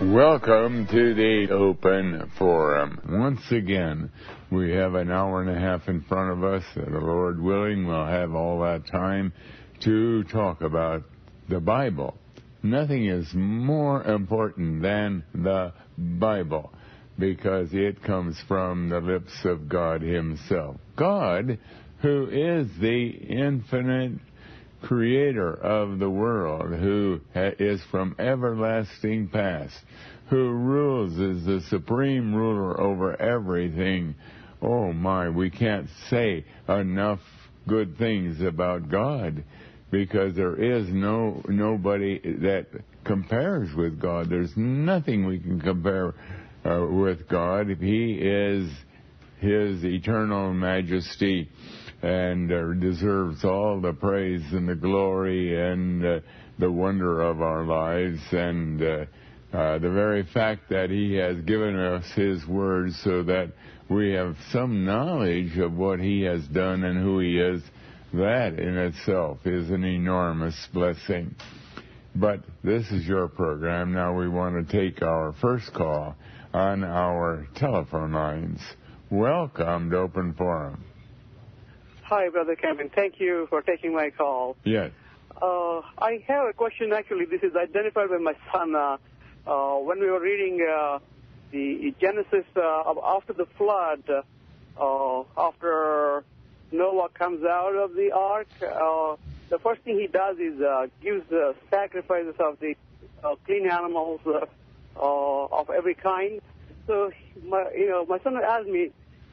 Welcome to the Open Forum. Once again, we have an hour and a half in front of us. The Lord willing, we'll have all that time to talk about the Bible. Nothing is more important than the Bible because it comes from the lips of God Himself. God, who is the infinite creator of the world, who is from everlasting past, who rules as the supreme ruler over everything. Oh my, we can't say enough good things about God because there is no nobody that compares with God. There's nothing we can compare uh, with God. He is His eternal majesty and uh, deserves all the praise and the glory and uh, the wonder of our lives and uh, uh, the very fact that he has given us his word so that we have some knowledge of what he has done and who he is that in itself is an enormous blessing. But this is your program. Now we want to take our first call on our telephone lines. Welcome to open forum Hi, Brother Kevin. Thank you for taking my call. Yes. Uh, I have a question. Actually, this is identified by my son. Uh, uh, when we were reading uh, the Genesis uh, after the flood, uh, after Noah comes out of the ark, the first thing he does is gives sacrifices of the clean animals of every kind. So, my, you know, my son asked me,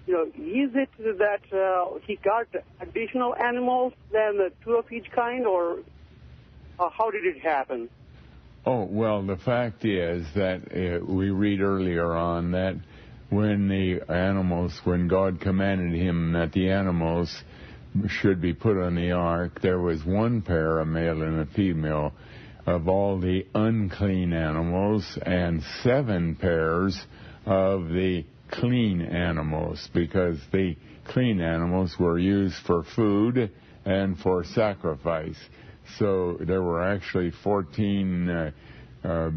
you know, is it that uh, he got additional animals than the two of each kind, or uh, how did it happen? Oh, well, the fact is that uh, we read earlier on that when the animals, when God commanded him that the animals should be put on the ark, there was one pair, a male and a female, of all the unclean animals, and seven pairs of the clean animals because the clean animals were used for food and for sacrifice. So there were actually 14 uh, uh,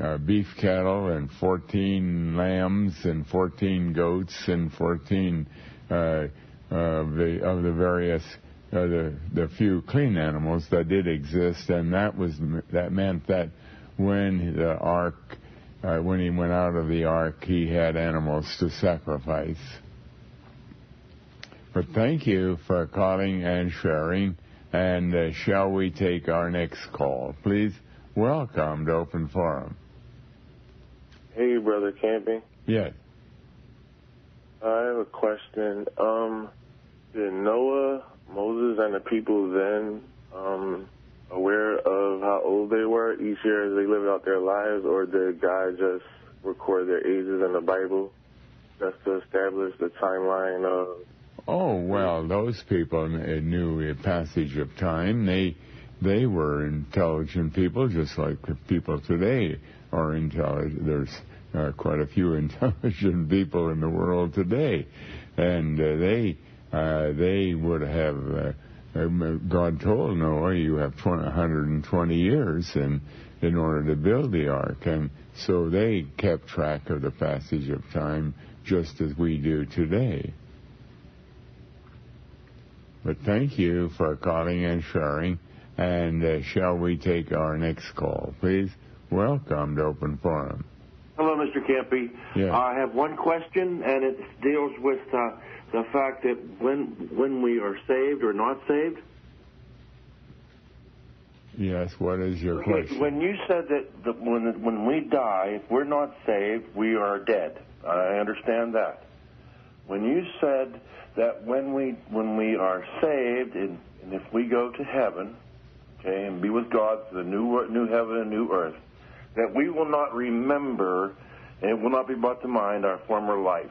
uh, beef cattle and 14 lambs and 14 goats and 14 uh, of the of the various uh, the the few clean animals that did exist, and that was that meant that when the ark uh, when he went out of the ark, he had animals to sacrifice. But thank you for calling and sharing. And uh, shall we take our next call? Please welcome to Open Forum. Hey, Brother Camping. Yes. I have a question. Um, did Noah, Moses, and the people then um, aware of how old they were each year as they lived out their lives, or did God just record their ages in the Bible just to establish the timeline of? Oh well, those people knew a passage of time. They they were intelligent people, just like people today are intelligent. There's uh, quite a few intelligent people in the world today, and uh, they uh, they would have uh, God told Noah, you have 120 years in, in order to build the ark. And so they kept track of the passage of time just as we do today. But thank you for calling and sharing. And uh, shall we take our next call, please? Welcome to Open Forum. Hello, Mr. Camping. Yes. I have one question, and it deals with uh, the fact that when when we are saved or not saved? Yes, what is your question? When you said that the, when when we die, if we're not saved, we are dead. I understand that. When you said that when we when we are saved and, and if we go to heaven, okay, and be with God for the new new heaven and new earth, that we will not remember and it will not be brought to mind our former life.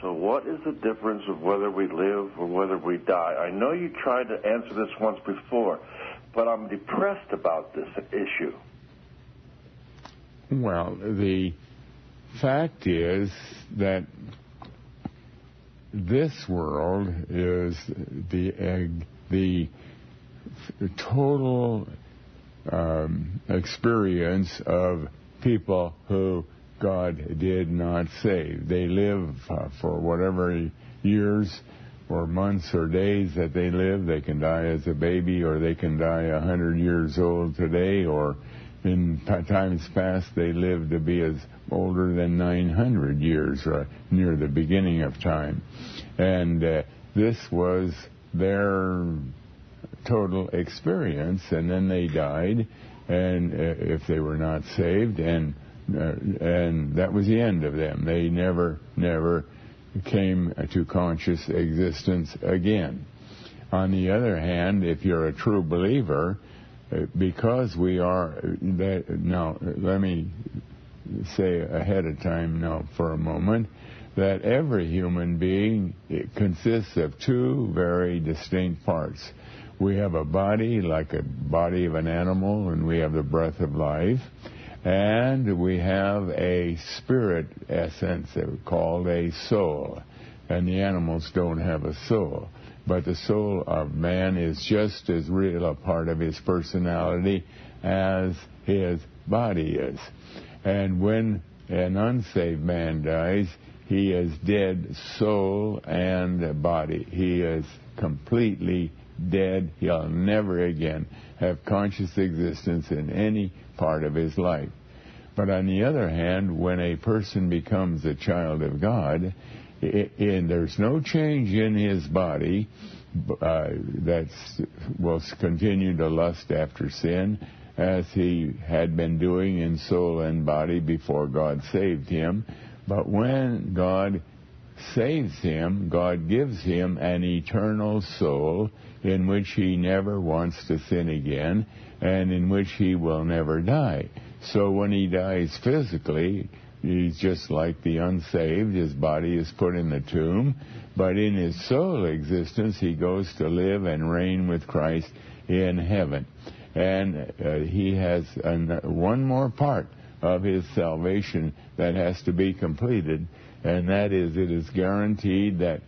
So what is the difference of whether we live or whether we die? I know you tried to answer this once before, but I'm depressed about this issue. Well, the fact is that this world is the the total um, experience of people who God did not save. They live uh, for whatever years or months or days that they live. They can die as a baby or they can die a hundred years old today or in times past they lived to be as older than 900 years or near the beginning of time. And uh, this was their total experience and then they died and uh, if they were not saved and uh, and that was the end of them. They never, never came to conscious existence again. On the other hand, if you're a true believer, uh, because we are, that, now, let me say ahead of time now for a moment, that every human being consists of two very distinct parts. We have a body like a body of an animal, and we have the breath of life. And we have a spirit essence called a soul. And the animals don't have a soul. But the soul of man is just as real a part of his personality as his body is. And when an unsaved man dies, he is dead soul and body. He is completely dead. He'll never again have conscious existence in any part of his life. But on the other hand, when a person becomes a child of God, and there's no change in his body uh, that will continue to lust after sin as he had been doing in soul and body before God saved him. But when God saves him, God gives him an eternal soul in which he never wants to sin again and in which he will never die. So when he dies physically, he's just like the unsaved. His body is put in the tomb. But in his soul existence, he goes to live and reign with Christ in heaven. And uh, he has an, one more part of his salvation that has to be completed, and that is it is guaranteed that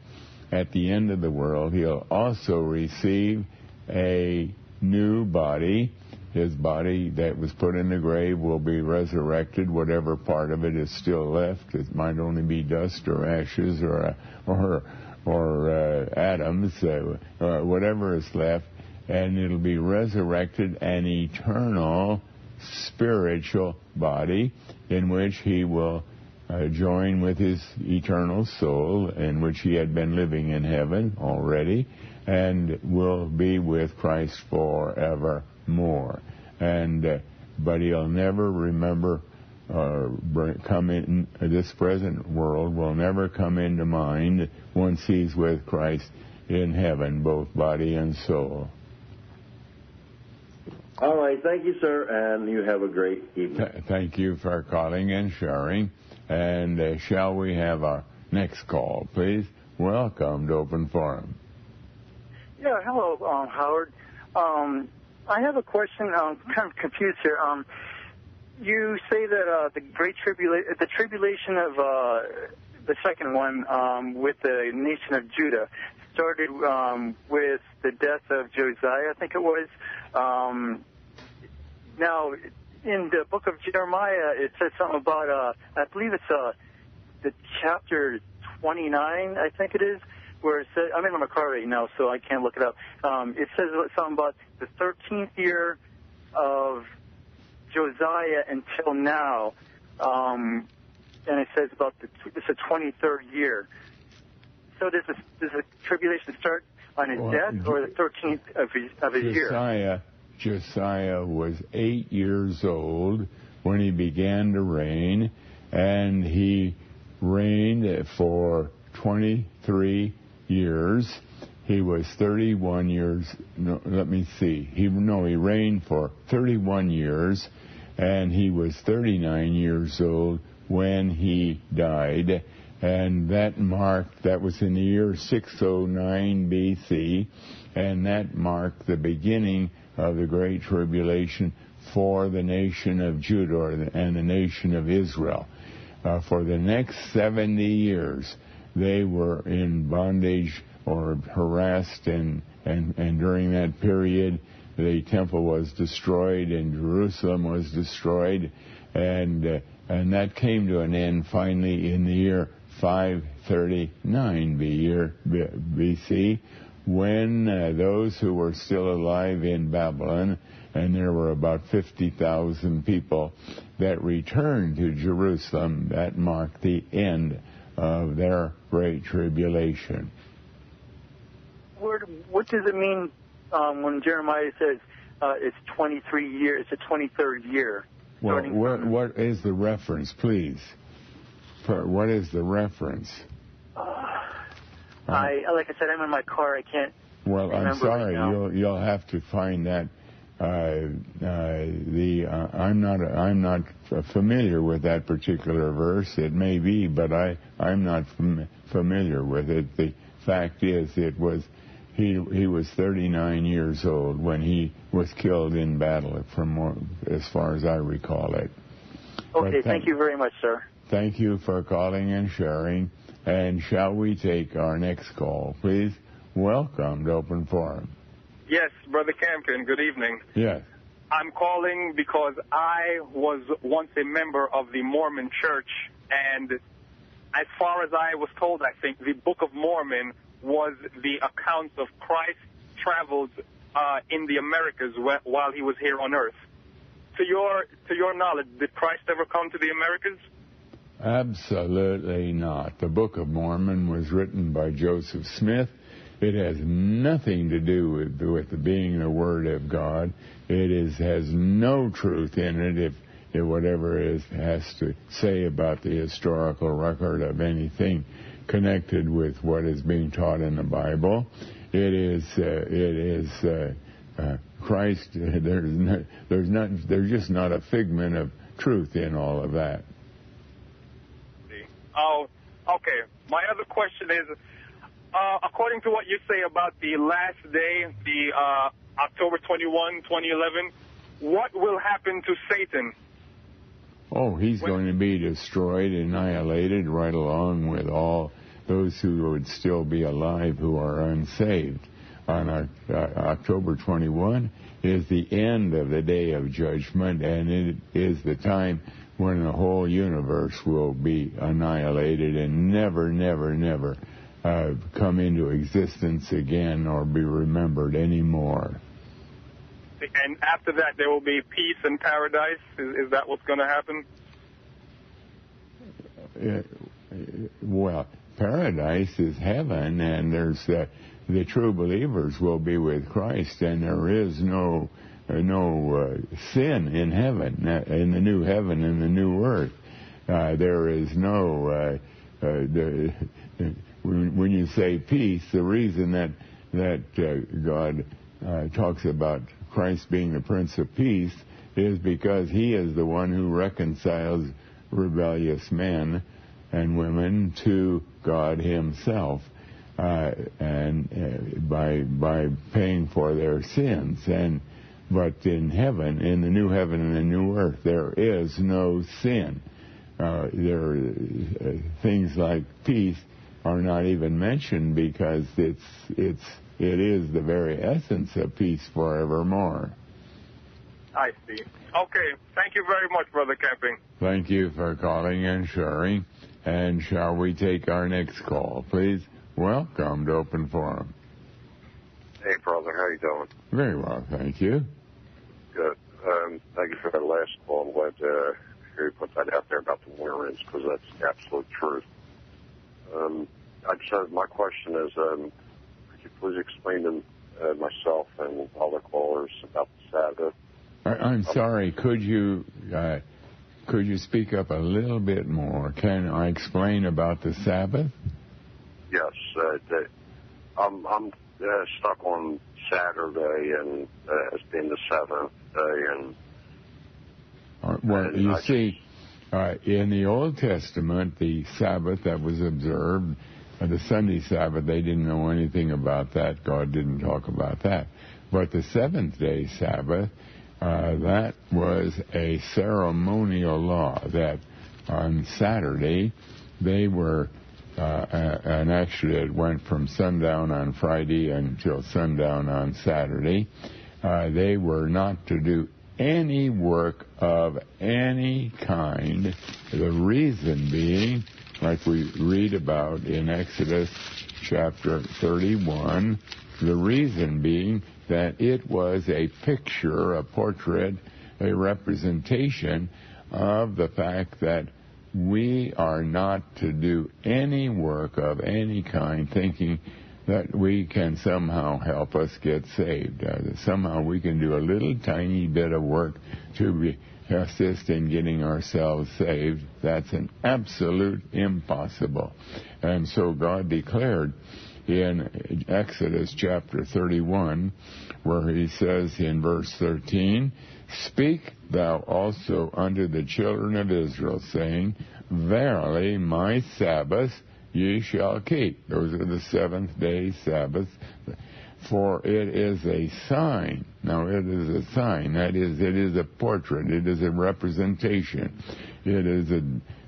at the end of the world he'll also receive a new body. His body that was put in the grave will be resurrected. Whatever part of it is still left, it might only be dust or ashes or or or uh, atoms, uh, or whatever is left, and it'll be resurrected an eternal spiritual body in which he will uh, join with his eternal soul in which he had been living in heaven already and will be with Christ forevermore. And uh, but he'll never remember uh, come in this present world will never come into mind once he's with Christ in heaven, both body and soul. All right. Thank you, sir, and you have a great evening. Th- thank you for calling and sharing. And uh, shall we have our next call, please? Welcome to Open Forum. Yeah, hello, um, Harold. Um, I have a question. I'm kind of confused here. Um, you say that uh, the great tribulation, the tribulation of uh, the second one um, with the nation of Judah started um, with the death of Josiah, I think it was. Um, now, in the book of Jeremiah, it says something about, uh, I believe it's uh, the chapter 29, I think it is, where it says, I'm in my car right now, so I can't look it up. Um, it says something about the 13th year of Josiah until now, um, and it says about the, it's the 23rd year. So does the, does the tribulation start on his well, death or the 13th of his, of his Josiah, year? Josiah was eight years old when he began to reign, and he reigned for 23 years. He was 31 years. No, let me see. He no, he reigned for 31 years, and he was 39 years old when he died. And that marked that was in the year 609 BC, and that marked the beginning of the Great Tribulation for the nation of Judah and the nation of Israel. Uh, for the next 70 years, they were in bondage or harassed, and, and, and during that period, the temple was destroyed and Jerusalem was destroyed, and uh, and that came to an end finally in the year 539 year BC, when uh, those who were still alive in Babylon, and there were about 50,000 people that returned to Jerusalem, that marked the end of their great tribulation. What, what does it mean um, when Jeremiah says uh, it's 23 years, it's the 23rd year? Well, what, what is the reference, please? For, what is the reference? Uh, I, like I said, I'm in my car. I can't. Well, I'm sorry. Right you'll you'll have to find that. Uh, uh, the uh, I'm not I'm not familiar with that particular verse. It may be, but I I'm not fam- familiar with it. The fact is, it was he he was 39 years old when he was killed in battle, from as far as I recall it. Okay, thank, thank you very much, sir. Thank you for calling and sharing. And shall we take our next call, please? Welcome to Open Forum. Yes, Brother Camping, good evening. Yes. I'm calling because I was once a member of the Mormon church, and as far as I was told, I think the Book of Mormon was the accounts of Christ traveled uh, in the Americas while he was here on earth. To your to your knowledge, did Christ ever come to the Americas? Absolutely not. The Book of Mormon was written by Joseph Smith. It has nothing to do with, with being the Word of God. It is has no truth in it if, if whatever it has to say about the historical record of anything connected with what is being taught in the Bible. It is uh, it is uh, uh, Christ. There's there's not there's just not a figment of truth in all of that. Oh, okay. My other question is, uh, according to what you say about the last day, the uh, October 21, 2011, what will happen to Satan? Oh, he's when... going to be destroyed, annihilated, right along with all those who would still be alive who are unsaved. On uh, October 21 is the end of the day of judgment, and it is the time when the whole universe will be annihilated and never, never, never uh, come into existence again or be remembered anymore. And after that, there will be peace and paradise. Is, is that what's going to happen? Uh, well, paradise is heaven, and there's uh, the true believers will be with Christ, and there is no uh, no uh, sin in heaven, in the new heaven and the new earth. Uh, there is no, uh, the, when, when, you say peace, the reason that, that God talks about Christ being the Prince of Peace is because he is the one who reconciles rebellious men and women to God himself. Uh, and uh, by by paying for their sins and but in heaven, in the new heaven and the new earth, there is no sin. Uh, there, uh, things like peace are not even mentioned because it's it's it is the very essence of peace forevermore. I see. Okay. Thank you very much, Brother Camping. Thank you for calling and sharing. And shall we take our next call, please? Welcome to Open Forum. Hey, brother. How are you doing? Very well, thank you. Good. Um, thank you for that last call. I'm glad to hear you put that out there about the Mormons because that's absolute truth. Um, I just have, my question is, um, could you please explain to uh, myself and other callers about the Sabbath? I, am sorry. Could you uh, could you speak up a little bit more? Can I explain about the Sabbath? Yes. Uh, the, I'm I'm uh, stuck on Saturday and uh, as being the seventh day. And uh, well, and you I see, uh, in the Old Testament, the Sabbath that was observed, uh, the Sunday Sabbath, they didn't know anything about that. God didn't talk about that. But the seventh day Sabbath, uh, that was a ceremonial law that on Saturday they were uh, and actually it went from sundown on Friday until sundown on Saturday. Uh, they were not to do any work of any kind. The reason being, like we read about in Exodus chapter 31, the reason being that it was a picture, a portrait, a representation of the fact that we are not to do any work of any kind thinking that we can somehow help us get saved. Uh, somehow we can do a little tiny bit of work to assist in getting ourselves saved. That's an absolute impossible. And so God declared in Exodus chapter 31, where he says in verse 13, Speak thou also unto the children of Israel, saying, Verily my Sabbath ye shall keep. Those are the seventh day Sabbaths. For it is a sign. Now it is a sign. That is, it is a portrait. It is a representation. It is a,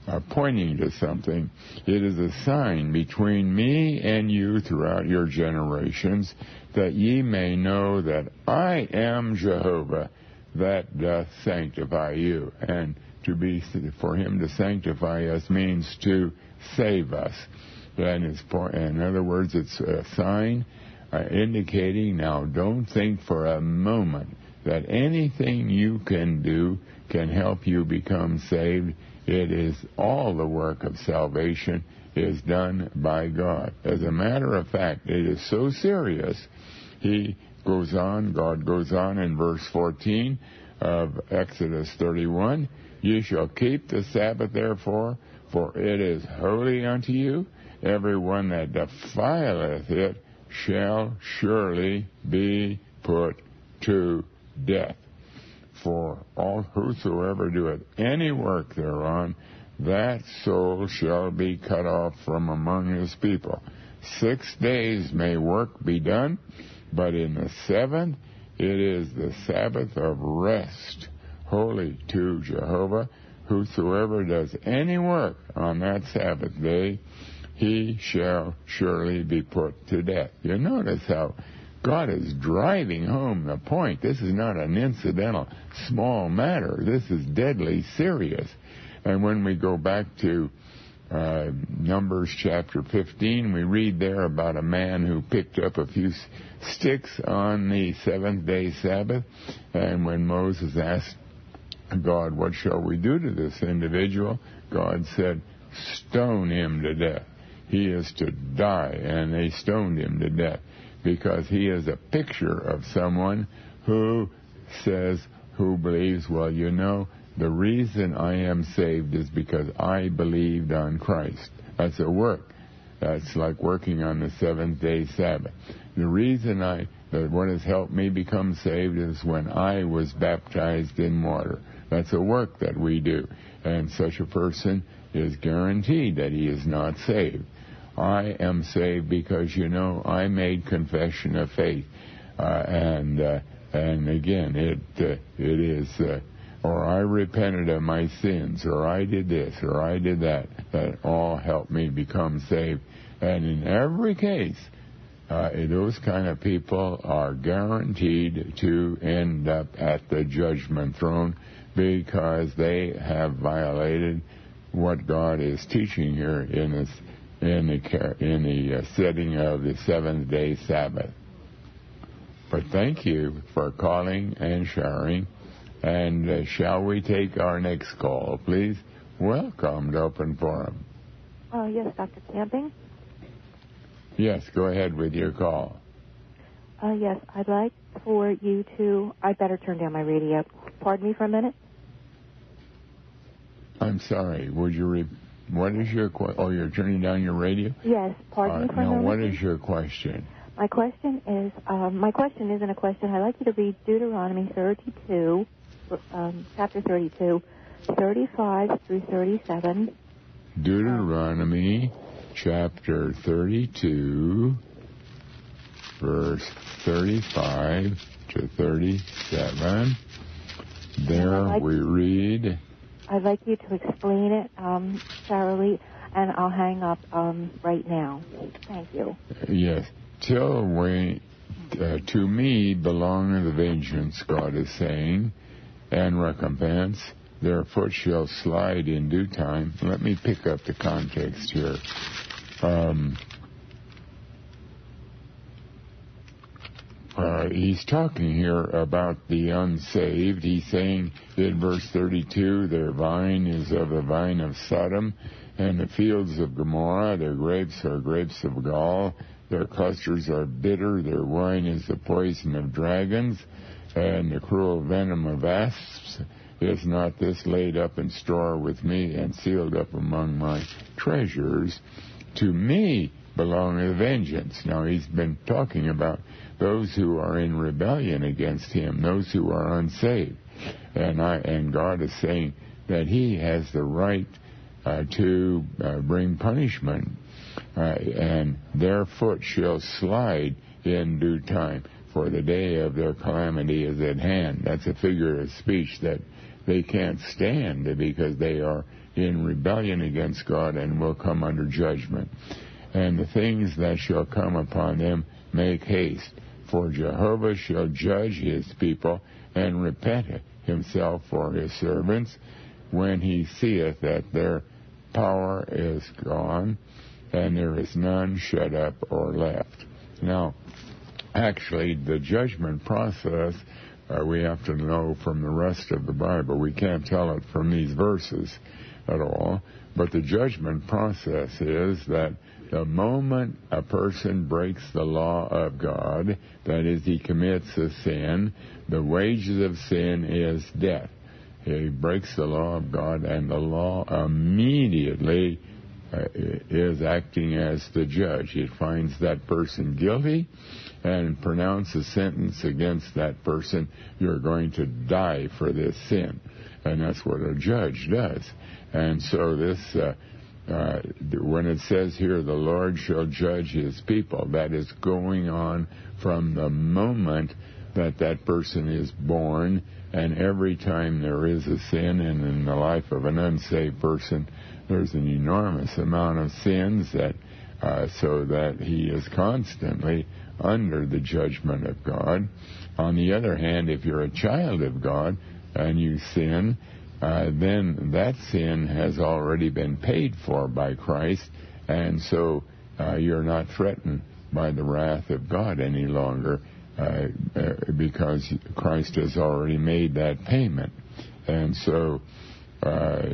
a pointing to something. It is a sign between me and you throughout your generations that ye may know that I am Jehovah that doth sanctify you. And to be for him to sanctify us means to save us. And it's, in other words, it's a sign uh, indicating now don't think for a moment that anything you can do can help you become saved. It is all the work of salvation is done by God. As a matter of fact, it is so serious. He goes on, God goes on in verse 14 of Exodus 31, Ye shall keep the Sabbath therefore, for it is holy unto you. Every one that defileth it shall surely be put to death. For all whosoever doeth any work thereon, that soul shall be cut off from among his people. Six days may work be done, but in the seventh it is the Sabbath of rest, holy to Jehovah. Whosoever does any work on that Sabbath day, he shall surely be put to death. You notice how God is driving home the point. This is not an incidental small matter. This is deadly serious. And when we go back to uh, Numbers chapter 15, we read there about a man who picked up a few sticks on the seventh day Sabbath. And when Moses asked God, What shall we do to this individual? God said, Stone him to death. He is to die. And they stoned him to death because he is a picture of someone who says, who believes, well, you know, the reason I am saved is because I believed on Christ. That's a work. That's like working on the seventh day Sabbath. The reason I, that what has helped me become saved is when I was baptized in water. That's a work that we do. And such a person is guaranteed that he is not saved. I am saved because, you know, I made confession of faith. Uh, and, uh, and again, it, uh, it is, uh, or I repented of my sins, or I did this, or I did that, that all helped me become saved. And in every case, uh, those kind of people are guaranteed to end up at the judgment throne because they have violated what God is teaching here in this in the in the uh, setting of the seventh day Sabbath. But thank you for calling and sharing. And uh, shall we take our next call, please? Welcome to Open Forum. Oh, yes, Dr. Camping. Yes, go ahead with your call. Uh, yes, I'd like for you to. I better turn down my radio. Pardon me for a minute. I'm sorry. Would you re- What is your question? Oh, you're turning down your radio? Yes. Pardon uh, me for now, a moment. what is your question? My question is. Um, my question isn't a question. I'd like you to read Deuteronomy 32, um, chapter 32, 35 through 37. Deuteronomy chapter 32, verse 35 to 37. There like- we read, I'd like you to explain it um, thoroughly, and I'll hang up um, right now. Thank you. yes, till we, uh, to me belong the vengeance, God is saying, and recompense. Their foot shall slide in due time. Let me pick up the context here. Um, uh, he's talking here about the unsaved. He's saying in verse 32, their vine is of the vine of Sodom, and the fields of Gomorrah, their grapes are grapes of gall, their clusters are bitter, their wine is the poison of dragons, and the cruel venom of asps. Is not this laid up in store with me and sealed up among my treasures? To me belongeth vengeance. Now he's been talking about those who are in rebellion against him, those who are unsaved. And I and God is saying that he has the right uh, to uh, bring punishment, uh, and their foot shall slide in due time, for the day of their calamity is at hand. That's a figure of speech that they can't stand because they are in rebellion against God and will come under judgment. And the things that shall come upon them make haste, for Jehovah shall judge his people and repent himself for his servants when he seeth that their power is gone and there is none shut up or left. Now, actually, the judgment process uh, we have to know from the rest of the Bible. We can't tell it from these verses at all. But the judgment process is that the moment a person breaks the law of God, that is, he commits a sin, the wages of sin is death. He breaks the law of God, and the law immediately uh, is acting as the judge. It finds that person guilty and pronounces sentence against that person. You're going to die for this sin. And that's what a judge does. And so this, uh, uh, when it says here, the Lord shall judge his people, that is going on from the moment that that person is born, and every time there is a sin, and in the life of an unsaved person, there's an enormous amount of sins that, uh, so that he is constantly under the judgment of God. On the other hand, if you're a child of God and you sin, uh, then that sin has already been paid for by Christ, and so uh, you're not threatened by the wrath of God any longer uh, uh because Christ has already made that payment. And so uh,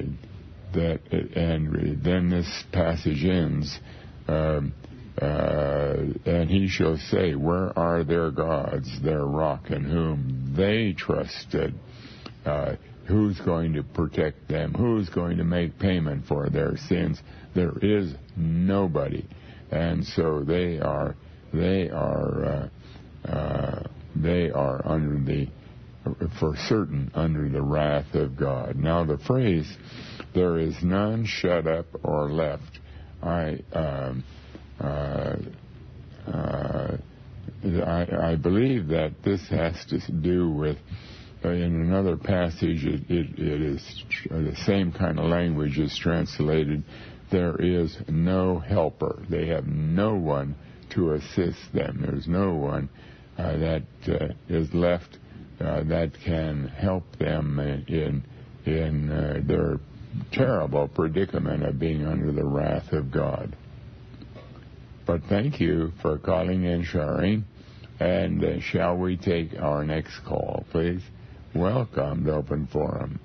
that, and then this passage ends. Um, uh, and he shall say, Where are their gods, their rock in whom they trusted? Uh, who's going to protect them? Who's going to make payment for their sins? There is nobody, and so they are they are uh, uh they are under the for certain under the wrath of God. Now the phrase "there is none shut up or left," I. Um, uh, uh, I, I, believe that this has to do with, in another passage, it, it, it is the same kind of language is translated. There is no helper. They have no one to assist them. There's no one uh, that uh, is left uh, that can help them in in their terrible predicament of being under the wrath of God. But thank you for calling and sharing. And uh, shall we take our next call, please? Welcome to Open Forum.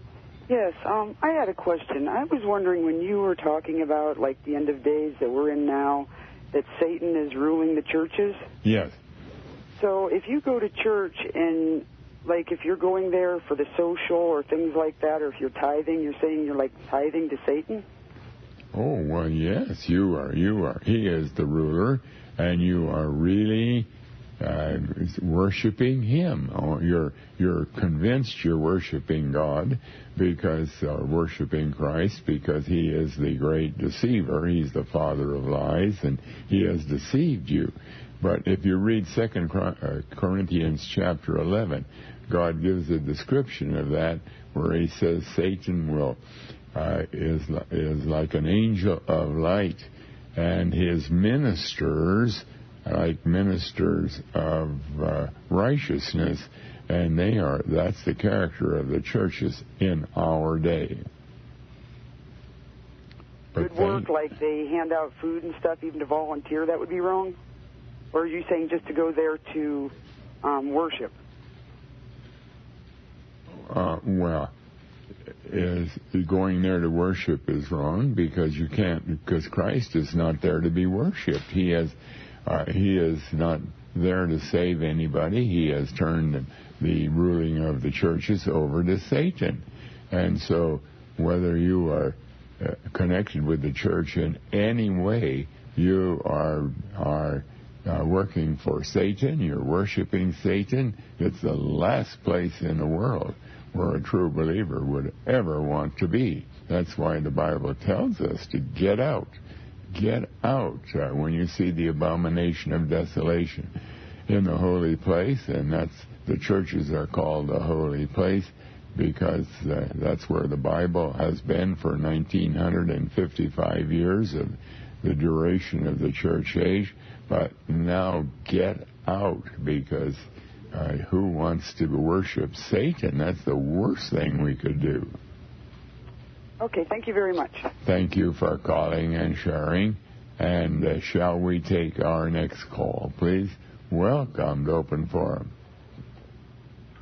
Yes, um, I had a question. I was wondering when you were talking about like the end of days that we're in now, that Satan is ruling the churches. Yes. So if you go to church and like if you're going there for the social or things like that, or if you're tithing, you're saying you're like tithing to Satan. Oh, well, yes, you are. You are. He is the ruler, and you are really uh, worshiping Him. Oh, you're you're convinced you're worshiping God because uh, worshiping Christ because He is the great deceiver. He's the father of lies, and He has deceived you. But if you read Second uh, Corinthians chapter 11, God gives a description of that where He says Satan will uh, is is like an angel of light, and his ministers like ministers of uh, righteousness, And they are, that's the character of the churches in our day. But Good work, like they hand out food and stuff, even to volunteer, that would be wrong? Or are you saying just to go there to um, worship? Uh, well, is going there to worship is wrong because you can't because Christ is not there to be worshipped. He has uh, he is not there to save anybody. He has turned the ruling of the churches over to Satan, and so whether you are uh, connected with the church in any way, you are are uh, working for Satan. You're worshiping Satan. It's the last place in the world where a true believer would ever want to be. That's why the Bible tells us to get out. Get out when you see the abomination of desolation in the holy place, and that's the churches are called the holy place because uh, that's where the Bible has been for 1955 years of the duration of the church age. But now get out because uh, who wants to worship Satan? That's the worst thing we could do. Okay, thank you very much. Thank you for calling and sharing. And uh, shall we take our next call, please? Welcome to Open Forum.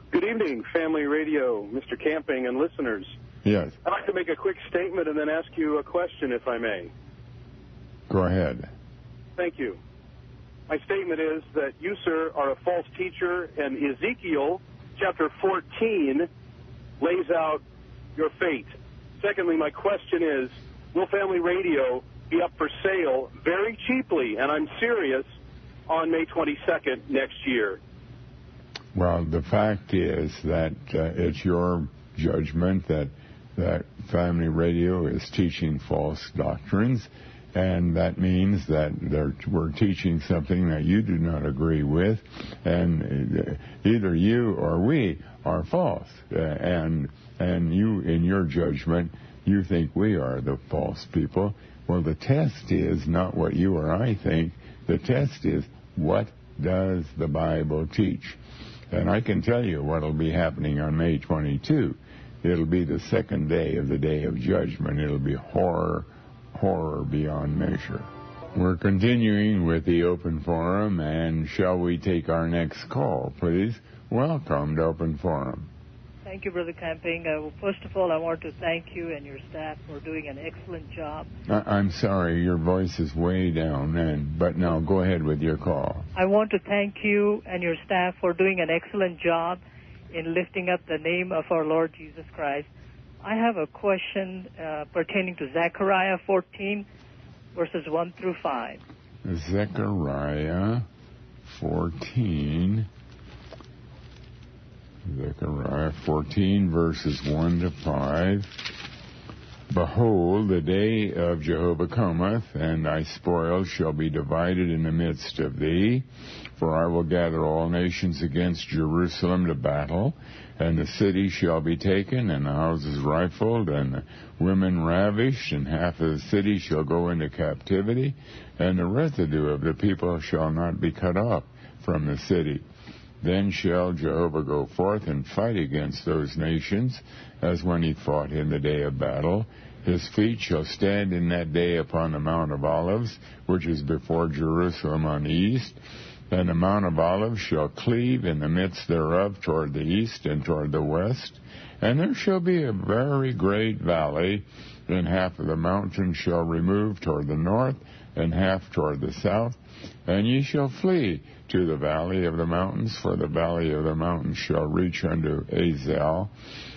Good evening, Family Radio, Mr. Camping, and listeners. Yes. I'd like to make a quick statement and then ask you a question, if I may. Go ahead. Thank you. My statement is that you, sir, are a false teacher, and Ezekiel chapter 14 lays out your fate. Secondly, my question is Will Family Radio be up for sale very cheaply, and I'm serious, on May 22nd next year? Well, the fact is that uh, it's your judgment that that Family Radio is teaching false doctrines and that means that we're teaching something that you do not agree with, and uh, either you or we are false, uh, and and you, in your judgment, you think we are the false people. Well, the test is not what you or I think. The test is what does the Bible teach? And I can tell you what will be happening on May 22. It'll be the second day of the day of judgment. It'll be horror horror beyond measure. We're continuing with the open forum, and shall we take our next call, please? Welcome to Open Forum. Thank you, Brother Camping. Uh, well, first of all, I want to thank you and your staff for doing an excellent job. I- am sorry, your voice is way down, and but now go ahead with your call. I want to thank you and your staff for doing an excellent job in lifting up the name of our Lord Jesus Christ. I have a question uh, pertaining to Zechariah 14, verses 1 through 5. Zechariah 14. Zechariah 14, verses 1 to 5. Behold, the day of Jehovah cometh, and thy spoil shall be divided in the midst of thee. For I will gather all nations against Jerusalem to battle, and the city shall be taken, and the houses rifled, and the women ravished, and half of the city shall go into captivity, and the residue of the people shall not be cut off from the city. Then shall Jehovah go forth and fight against those nations, as when he fought in the day of battle. His feet shall stand in that day upon the Mount of Olives, which is before Jerusalem on the east, and the Mount of Olives shall cleave in the midst thereof toward the east and toward the west. And there shall be a very great valley, and half of the mountain shall remove toward the north, and half toward the south. And ye shall flee to the valley of the mountains, for the valley of the mountains shall reach unto Azal.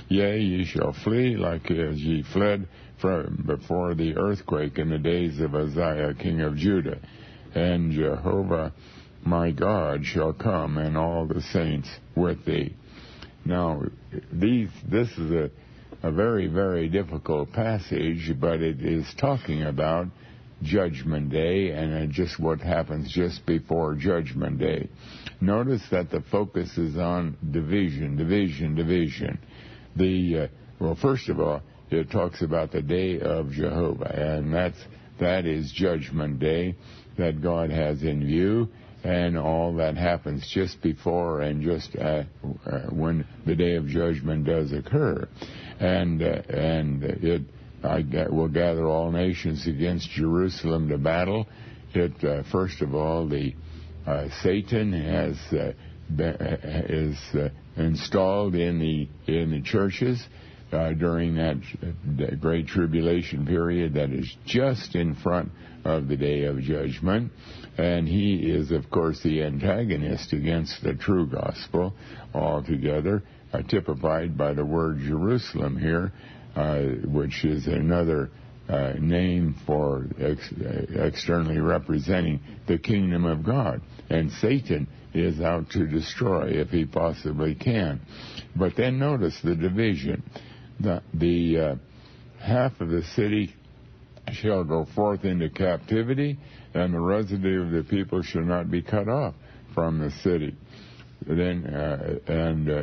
Yea, ye shall flee like as ye fled from before the earthquake in the days of Uzziah king of Judah. And Jehovah my God shall come and all the saints with thee. Now, these, this is a, a very, very difficult passage, but it is talking about Judgment Day and just what happens just before Judgment Day. Notice that the focus is on division, division, division. The uh, well, first of all, it talks about the day of Jehovah, and that's that is Judgment Day that God has in view and all that happens just before and just uh, uh, when the day of judgment does occur, and uh, and it I will gather all nations against Jerusalem to battle. It uh, first of all the uh, Satan has uh, is installed in the in the churches. Uh, during that, that, great tribulation period that is just in front of the day of judgment. And he is, of course, the antagonist against the true gospel altogether, uh, typified by the word Jerusalem here, uh, which is another uh, name for ex- externally representing the kingdom of God. And Satan is out to destroy if he possibly can. But then notice the division. The, the uh, half of the city shall go forth into captivity, and the residue of the people shall not be cut off from the city. Then, uh, and uh,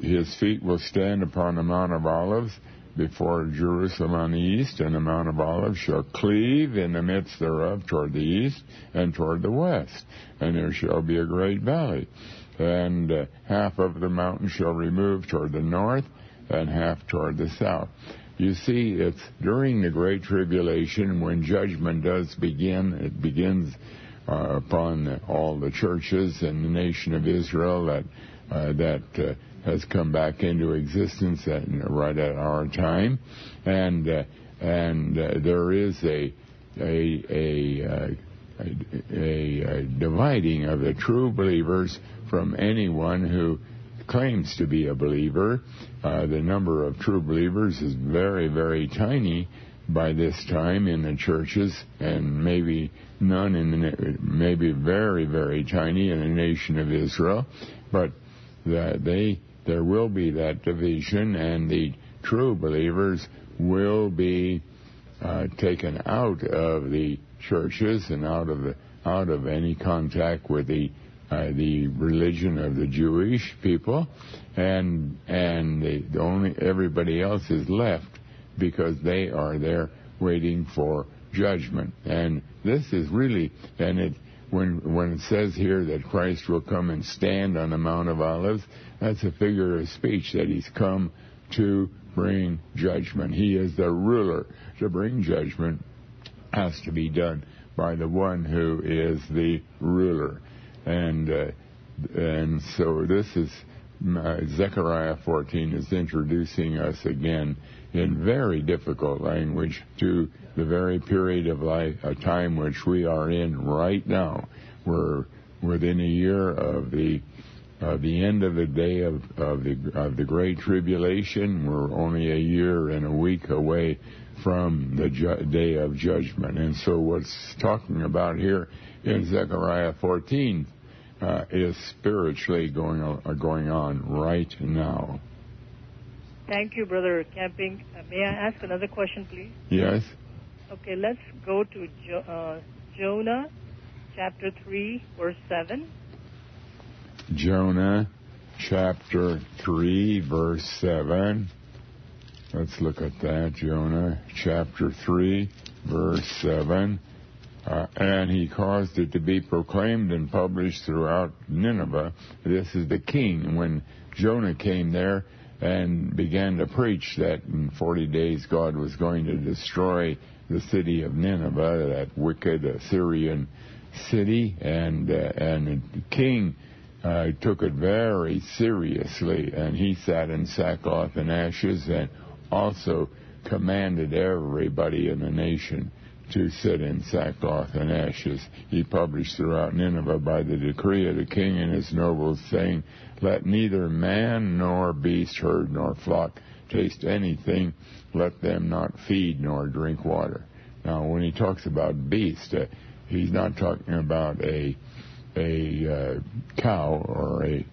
his feet will stand upon the Mount of Olives before Jerusalem on the east, and the Mount of Olives shall cleave in the midst thereof toward the east and toward the west, and there shall be a great valley. And uh, half of the mountain shall remove toward the north, and half toward the south. You see, it's during the Great Tribulation when judgment does begin. It begins uh, upon all the churches and the nation of Israel that uh, that uh, has come back into existence at, right at our time, and uh, and uh, there is a a a, uh, a, a dividing of the true believers from anyone who claims to be a believer. Uh, the number of true believers is very, very tiny by this time in the churches, and maybe none in the maybe very, very tiny in the nation of Israel. But that they there will be that division, and the true believers will be uh, taken out of the churches and out of the out of any contact with the uh, the religion of the Jewish people, and and the, the only everybody else is left because they are there waiting for judgment. And this is really and it when when it says here that Christ will come and stand on the Mount of Olives, that's a figure of speech that he's come to bring judgment. He is the ruler to bring judgment has to be done by the one who is the ruler. And uh, and so this is uh, Zechariah 14 is introducing us again in very difficult language to the very period of life, a time which we are in right now. We're within a year of the uh, the end of the day of, of the of the great tribulation. We're only a year and a week away from the ju- day of judgment. And so, what's talking about here in Zechariah 14 uh, is spiritually going uh, going on right now. Thank you, Brother Camping. Uh, may I ask another question, please? Yes. Okay, let's go to jo- uh, Jonah chapter 3, verse 7. Jonah chapter 3, verse 7. Let's look at that. Jonah chapter 3, verse 7. Uh, and he caused it to be proclaimed and published throughout Nineveh. This is the king. When Jonah came there and began to preach that in 40 days God was going to destroy the city of Nineveh, that wicked Assyrian city, and uh, and the king uh, took it very seriously, and he sat in sackcloth and ashes, and also commanded everybody in the nation to sit in sackcloth and ashes. He published throughout Nineveh by the decree of the king and his nobles, saying, Let neither man nor beast, herd nor flock taste anything, let them not feed nor drink water. Now, when he talks about beast, uh, he's not talking about a a uh, cow or a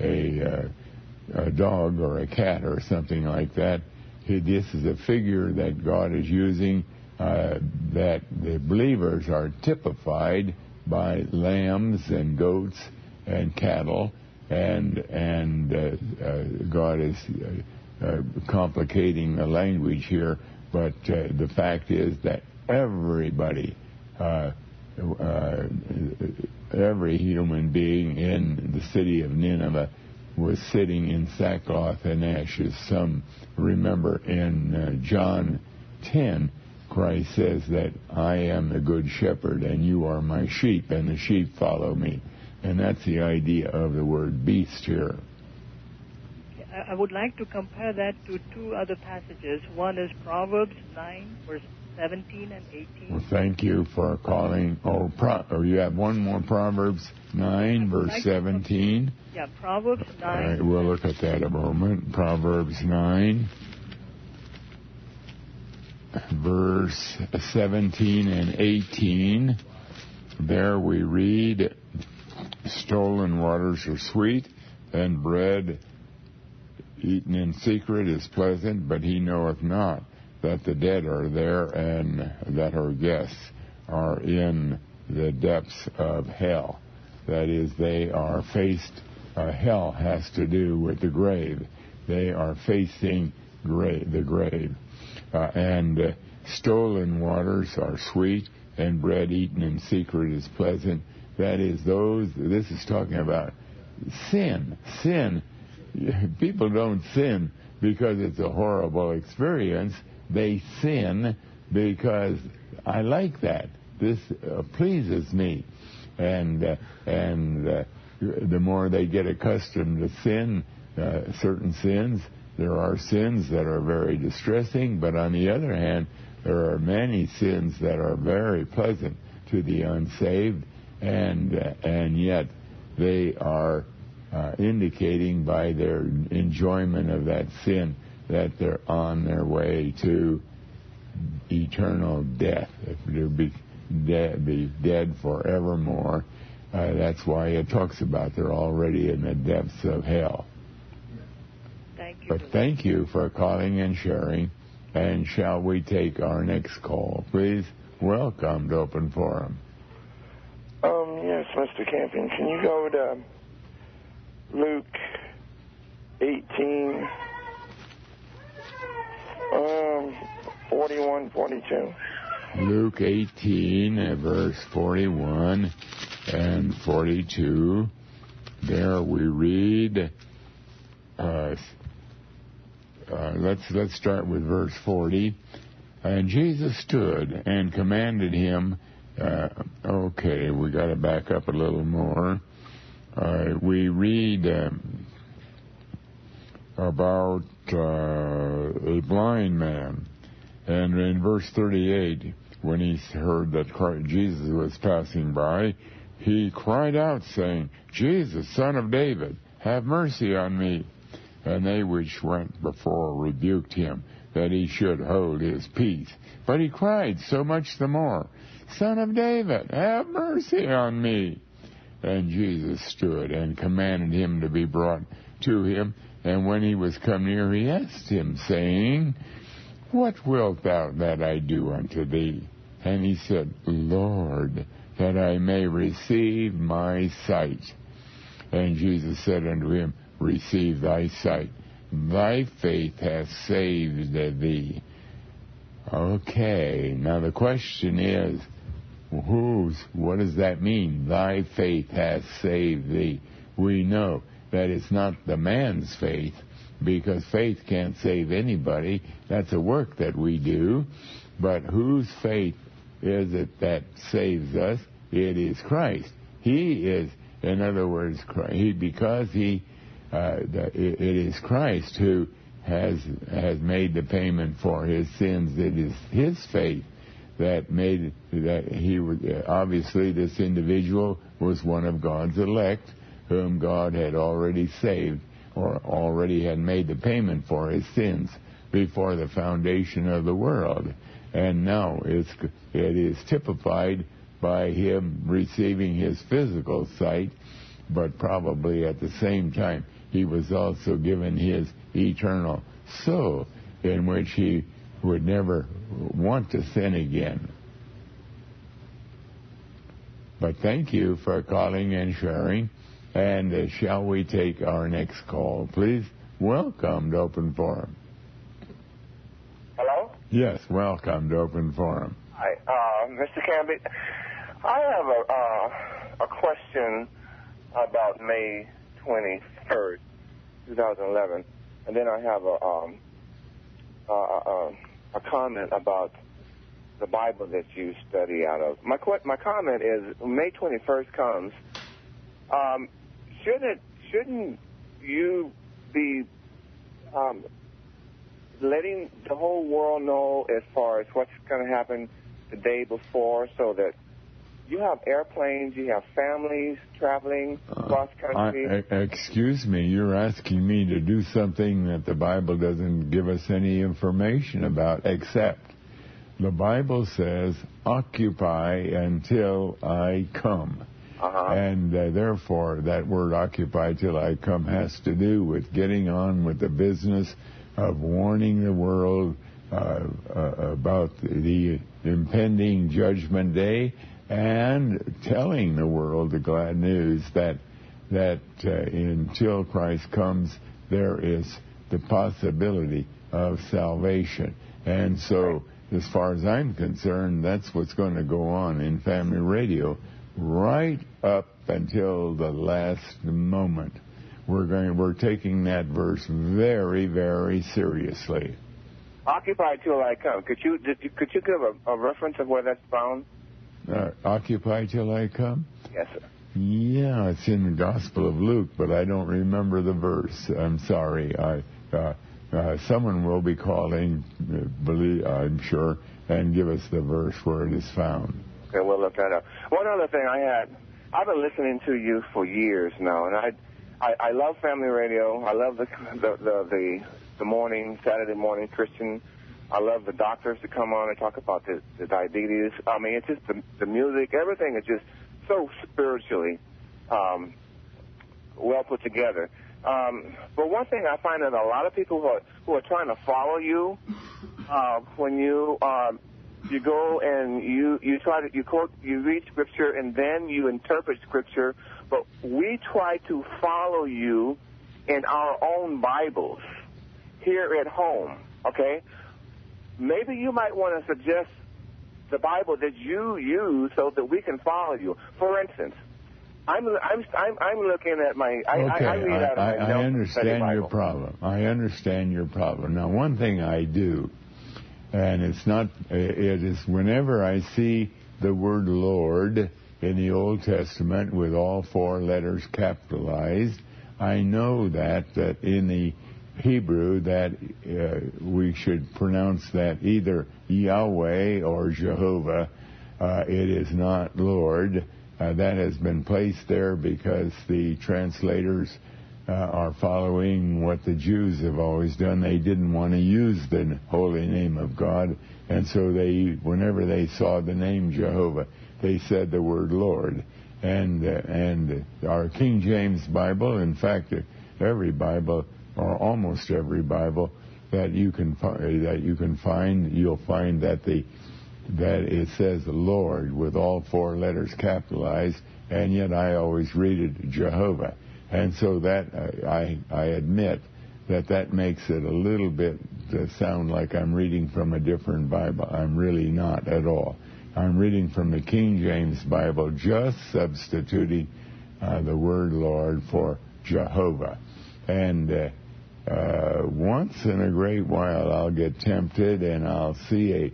a, uh, a dog or a cat or something like that. This is a figure that God is using uh, that the believers are typified by lambs and goats and cattle, and and uh, uh, God is uh, uh, complicating the language here, but the fact is that everybody every human being in the city of Nineveh was sitting in sackcloth and ashes. Some remember in John 10, Christ says that I am the good shepherd and you are my sheep and the sheep follow me. And that's the idea of the word beast here. I would like to compare that to two other passages. One is Proverbs 9, verse 17 and 18. Well, thank you for calling. Oh, pro, or you have one more Proverbs 9, verse like 17. Yeah, Proverbs 9. All right, we'll look at that a moment. Proverbs 9, verse 17 and 18. There we read, Stolen waters are sweet, and bread eaten in secret is pleasant, but he knoweth not that the dead are there and that her guests are in the depths of hell. That is, they are faced, uh, hell has to do with the grave. They are facing gra- the grave. Uh, and uh, stolen waters are sweet, and bread eaten in secret is pleasant. That is, those, this is talking about sin. Sin. People don't sin because it's a horrible experience they sin because I like that. This uh, pleases me, and uh, and uh, the more they get accustomed to sin, uh, certain sins, there are sins that are very distressing. But on the other hand, there are many sins that are very pleasant to the unsaved, and uh, and yet they are uh, indicating by their enjoyment of that sin that they're on their way to eternal death, to be dead, be dead forevermore. Uh, that's why it talks about they're already in the depths of hell. But thank you for calling and sharing. And shall we take our next call, please? Welcome to Open Forum. Um, yes, Mr. Camping. Can you go to Luke 18? Um, 41, 42. Luke 18, verse 41 and 42. There we read. Uh, uh, let's let's start with verse 40. And Jesus stood and commanded him. Uh, okay, we got to back up a little more. Uh, we read um, about uh, a blind man. And in verse 38, when he heard that Christ, Jesus was passing by, he cried out, saying, Jesus, son of David, have mercy on me. And they which went before rebuked him, that he should hold his peace. But he cried so much the more, Son of David, have mercy on me. And Jesus stood and commanded him to be brought to him. And when he was come near, he asked him, saying, What wilt thou that I do unto thee? And he said, Lord, that I may receive my sight. And Jesus said unto him, Receive thy sight. Thy faith hath saved thee. Okay, now the question is, whose, what does that mean? Thy faith hath saved thee. We know that it's not the man's faith, because faith can't save anybody. That's a work that we do. But whose faith is it that saves us? It is Christ. He is, in other words, Christ. he, because he, uh, the, it is Christ who has has made the payment for his sins. It is his faith that made that he obviously this individual was one of God's elect, whom God had already saved or already had made the payment for his sins before the foundation of the world. And now it's, it is typified by him receiving his physical sight, but probably at the same time he was also given his eternal soul in which he would never want to sin again. But thank you for calling and sharing. And uh, shall we take our next call, please? Welcome to Open Forum. Hello? Yes, welcome to Open Forum. Hi, uh, Mr. Camping. I have a, uh, a question about May 21st, 2011, and then I have a um, a, a, a comment about the Bible that you study out of. My my comment is May 21st comes. Um, shouldn't shouldn't you be um, letting the whole world know as far as what's going to happen the day before, so that you have airplanes, you have families traveling cross country. I, e- excuse me, you're asking me to do something that the Bible doesn't give us any information about, except the Bible says, occupy until I come. Uh-huh. And uh, therefore, that word occupy till I come has to do with getting on with the business of warning the world uh, uh, about the impending judgment day and telling the world the glad news that that uh, until Christ comes, there is the possibility of salvation. And so, as far as I'm concerned, that's what's going to go on in family radio right up until the last moment. We're going we're taking that verse very very seriously. Occupy till I come. Could you did could you give a, a reference of where that's found? Uh, occupy till I come? Yes, sir. Yeah, it's in the Gospel of Luke, but I don't remember the verse. I'm sorry. I, uh, uh, someone will be calling, uh, believe, I'm sure, and give us the verse where it is found. Okay, we'll look that up. One other thing I had, I've been listening to you for years now, and I, I, I love family radio. I love the the the the, the morning Saturday morning Christian. I love the doctors to come on and talk about the, the diabetes. I mean, it's just the, the music, everything is just so spiritually um, well put together. Um, but one thing I find that a lot of people who are, who are trying to follow you, uh, when you um, you go and you you try to you quote you read scripture and then you interpret scripture, but we try to follow you in our own Bibles here at home. Okay, maybe you might want to suggest the Bible that you use so that we can follow you. For instance, I'm I'm I'm, I'm looking at my I, okay, I, I read out of I, I understand your problem. I understand your problem. Now, one thing I do, and it's not, it is whenever I see the word Lord in the Old Testament with all four letters capitalized, I know that that in the Hebrew that uh, we should pronounce that either Yahweh or Jehovah. Uh, it is not Lord. Uh, that has been placed there because the translators uh, are following what the Jews have always done. They didn't want to use the holy name of God, and so they, whenever they saw the name Jehovah, they said the word Lord. And uh, and our King James Bible, in fact, every Bible or almost every Bible that you can that you can find, you'll find that the that it says Lord with all four letters capitalized, and yet I always read it Jehovah, and so that uh, I I admit that that makes it a little bit uh, sound like I'm reading from a different Bible. I'm really not at all. I'm reading from the King James Bible, just substituting uh, the word Lord for Jehovah, and. Uh, uh, once in a great while I'll get tempted and I'll see a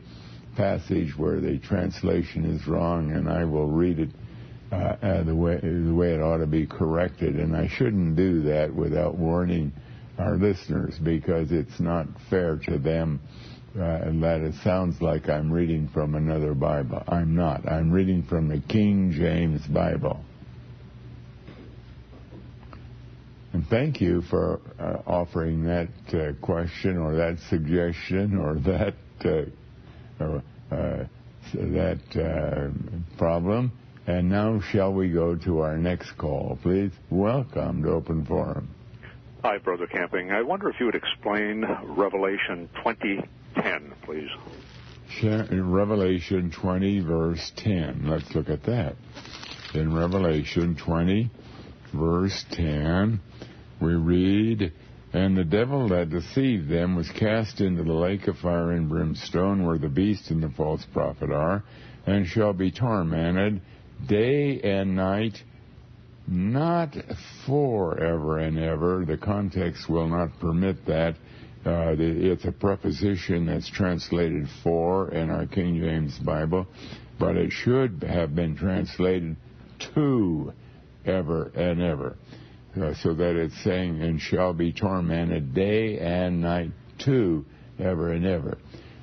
passage where the translation is wrong and I will read it uh, uh, the way the way it ought to be corrected and I shouldn't do that without warning our listeners because it's not fair to them uh, that it sounds like I'm reading from another Bible. I'm not. I'm reading from the King James Bible. And thank you for uh, offering that uh, question or that suggestion or that uh, or, uh, that uh, problem. And now, shall we go to our next call, please? Welcome to Open Forum. Hi, Brother Camping. I wonder if you would explain Revelation 20:10, please. Share- in Revelation 20, verse 10. Let's look at that. In Revelation 20, verse 10, we read, And the devil that deceived them was cast into the lake of fire and brimstone, where the beast and the false prophet are, and shall be tormented day and night, not forever and ever. The context will not permit that. Uh, it's a preposition that's translated for in our King James Bible, but it should have been translated to ever and ever. Uh, so that it's saying, and shall be tormented day and night too, ever and ever.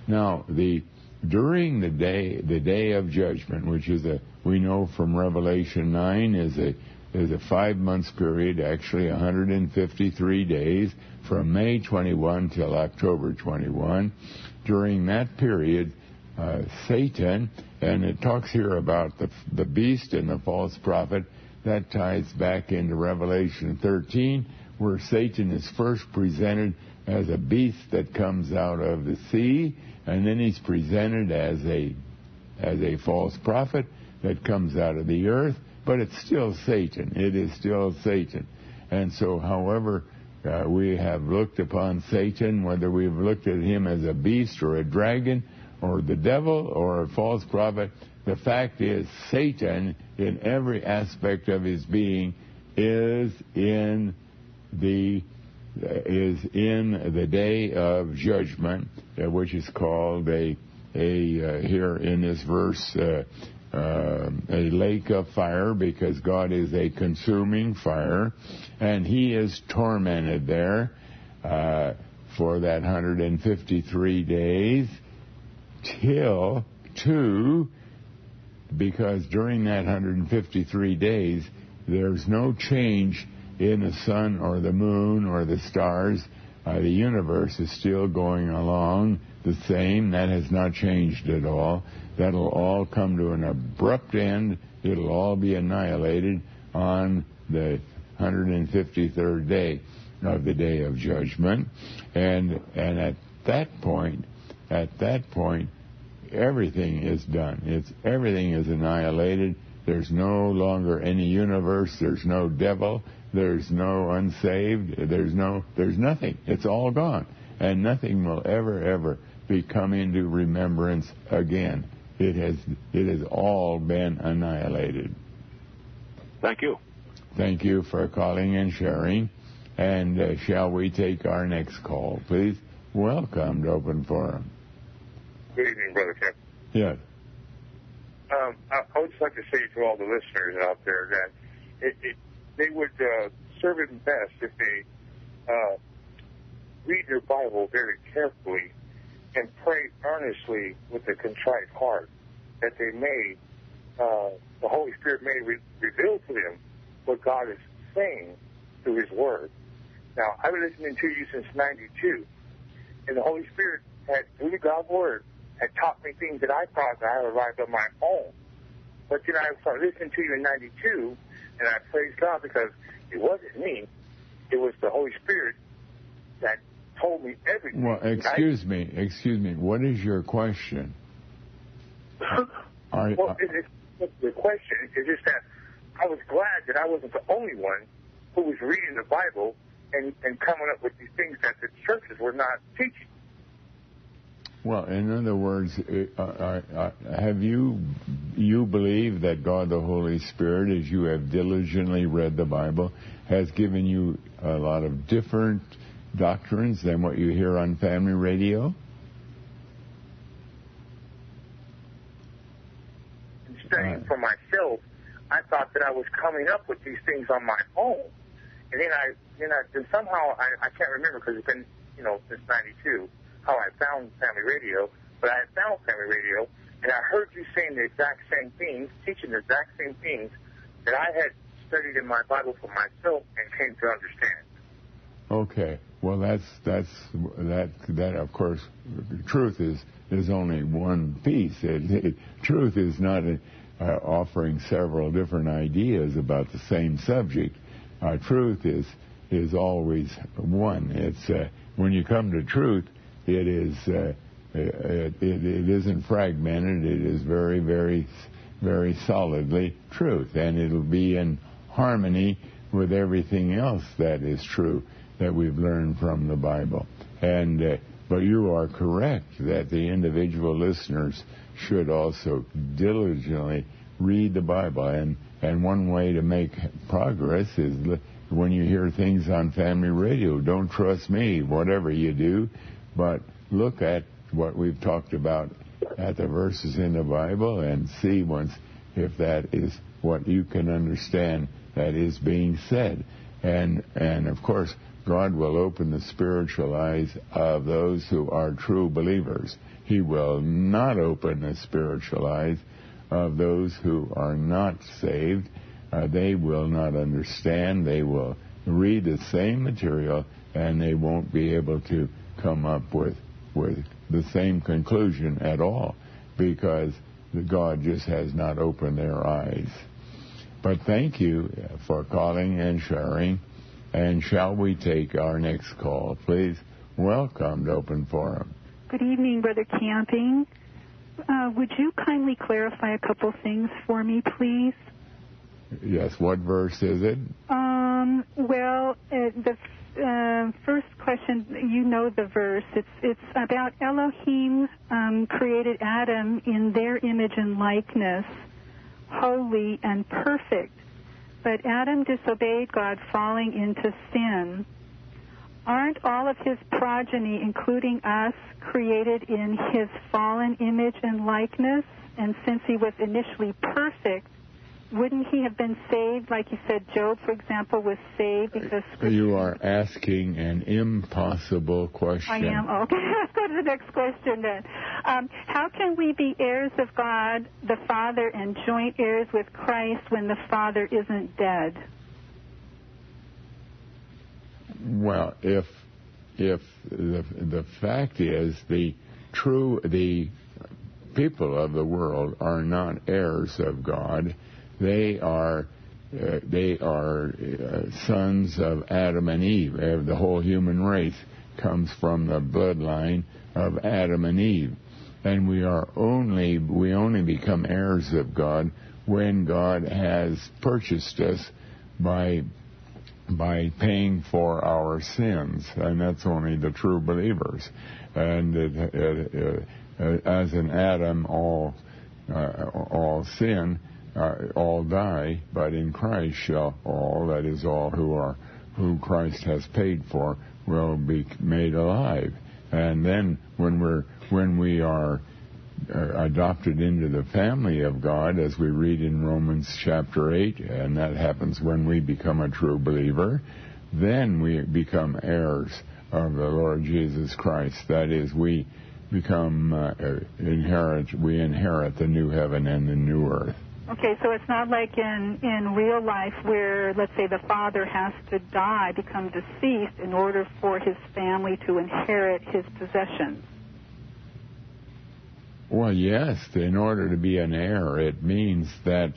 Now, the during the day, the day of judgment, which is a we know from Revelation nine is a is a five months period, actually 153 days from May 21 till October 21. During that period, uh, Satan, and it talks here about the the beast and the false prophet that ties back into Revelation 13, where Satan is first presented as a beast that comes out of the sea, and then he's presented as a as a false prophet that comes out of the earth, but it's still Satan. It is still Satan. And so, however, uh, we have looked upon Satan, whether we've looked at him as a beast or a dragon or the devil or a false prophet, the fact is, Satan, in every aspect of his being, is in the is in the day of judgment, uh, which is called a a uh, here in this verse uh, uh a lake of fire, because God is a consuming fire, and He is tormented there uh, for that 153 days till two because during that 153 days, there's no change in the sun or the moon or the stars. Uh, the universe is still going along the same. That has not changed at all. That'll all come to an abrupt end. It'll all be annihilated on the 153rd day of the day of judgment. And, and at that point, at that point, everything is done. It's everything is annihilated. There's no longer any universe. There's no devil. There's no unsaved. There's no. There's nothing. It's all gone, and nothing will ever, ever be come into remembrance again. It has. It has all been annihilated. Thank you. Thank you for calling and sharing. And uh, shall we take our next call, please? Welcome to Open Forum. Good evening, Brother Kent. Yeah. Um, I, I, would just like to say to all the listeners out there that it, it, they would uh, serve it best if they uh, read their Bible very carefully and pray earnestly with a contrite heart that they may, uh, the Holy Spirit may re- reveal to them what God is saying through His Word. Now, I've been listening to you since 92, and the Holy Spirit had, through the God's Word, had taught me things that I thought that I arrived on my own. But then I started listening to you in 92, and I praise God because it wasn't me. It was the Holy Spirit that told me everything. Well, excuse I, me, excuse me. What is your question? Are, well, uh, it, it, the question is just that I was glad that I wasn't the only one who was reading the Bible and, and coming up with these things that the churches were not teaching. Well, in other words, uh, uh, uh, have you you believe that God the Holy Spirit, as you have diligently read the Bible, has given you a lot of different doctrines than what you hear on family radio? Studying for myself, I thought that I was coming up with these things on my own, and then I, then I, then somehow I, I can't remember because it's been, you know, since '92 how I found Family Radio, but I found Family Radio, and I heard you saying the exact same things, teaching the exact same things that I had studied in my Bible for myself and came to understand. Okay. Well, that's that's that that of course, truth is is only one piece. It, it, truth is not a, uh, offering several different ideas about the same subject. Uh, truth is is always one. It's uh, when you come to truth, it is uh, it, it isn't fragmented. It is very, very, very solidly truth, and it'll be in harmony with everything else that is true that we've learned from the Bible. And uh, but you are correct that the individual listeners should also diligently read the Bible. And, and one way to make progress is when you hear things on family radio, don't trust me, whatever you do, but look at what we've talked about at the verses in the Bible and see once if that is what you can understand that is being said. And, and of course, God will open the spiritual eyes of those who are true believers. He will not open the spiritual eyes of those who are not saved. Uh, they will not understand. They will read the same material and they won't be able to come up with, with the same conclusion at all because the God just has not opened their eyes. But thank you for calling and sharing. And shall we take our next call, please? Welcome to Open Forum. Good evening, Brother Camping. Uh, would you kindly clarify a couple things for me, please? Yes, what verse is it? Um, well, uh, the uh, first question, you know the verse. It's it's about Elohim um, created Adam in their image and likeness, holy and perfect. But Adam disobeyed God, falling into sin. Aren't all of his progeny, including us, created in his fallen image and likeness? And since he was initially perfect, wouldn't he have been saved? Like you said, Job, for example, was saved because. You are asking an impossible question. I am. Okay, let's go to the next question then. Um, how can we be heirs of God, the Father, and joint heirs with Christ when the Father isn't dead? Well, if if the the fact is the true the people of the world are not heirs of God, they are uh, they are uh, sons of Adam and Eve. Uh, the whole human race comes from the bloodline of Adam and Eve, and we are only we only become heirs of God when God has purchased us by by paying for our sins, and that's only the true believers. And it, it, it, as in Adam, all uh, all sin, uh, all die, but in Christ shall all, that is all who are who Christ has paid for, will be made alive. And then when we're when we are uh, adopted into the family of God, as we read in Romans chapter 8, and that happens when we become a true believer, then we become heirs of the Lord Jesus Christ. That is, we become uh, inherit, we inherit the new heaven and the new earth. Okay, so it's not like in in real life where, let's say, the father has to die, become deceased, in order for his family to inherit his possessions. Well, yes, in order to be an heir, it means that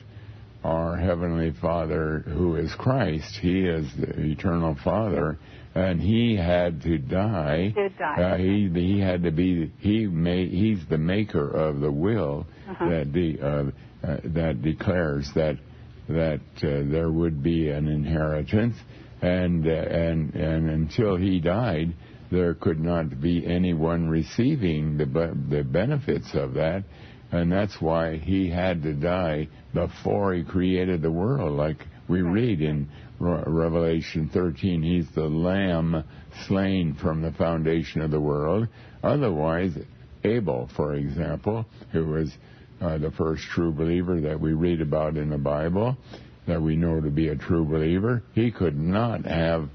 our Heavenly Father, who is Christ, He is the eternal Father, and He had to die. Did die. Uh, he He had to be. He made. He's the maker of the will Uh-huh. that the uh, uh, that declares that that uh, there would be an inheritance, and uh, and and until He died, there could not be anyone receiving the be- the benefits of that, and that's why he had to die before he created the world, like we read in Revelation 13. He's the Lamb slain from the foundation of the world. Otherwise, Abel, for example, who was uh, the first true believer that we read about in the Bible, that we know to be a true believer, he could not have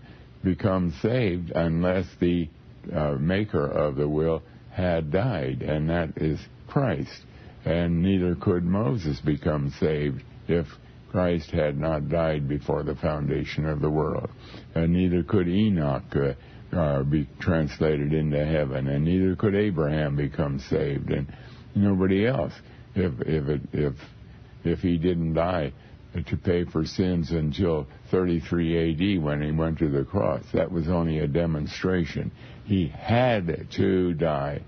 become saved unless the uh, maker of the will had died, and that is Christ. And neither could Moses become saved if Christ had not died before the foundation of the world. And neither could Enoch uh, uh, be translated into heaven, and neither could Abraham become saved, and nobody else if if it, if if he didn't die to pay for sins until 33 AD when he went to the cross. That was only a demonstration. He had to die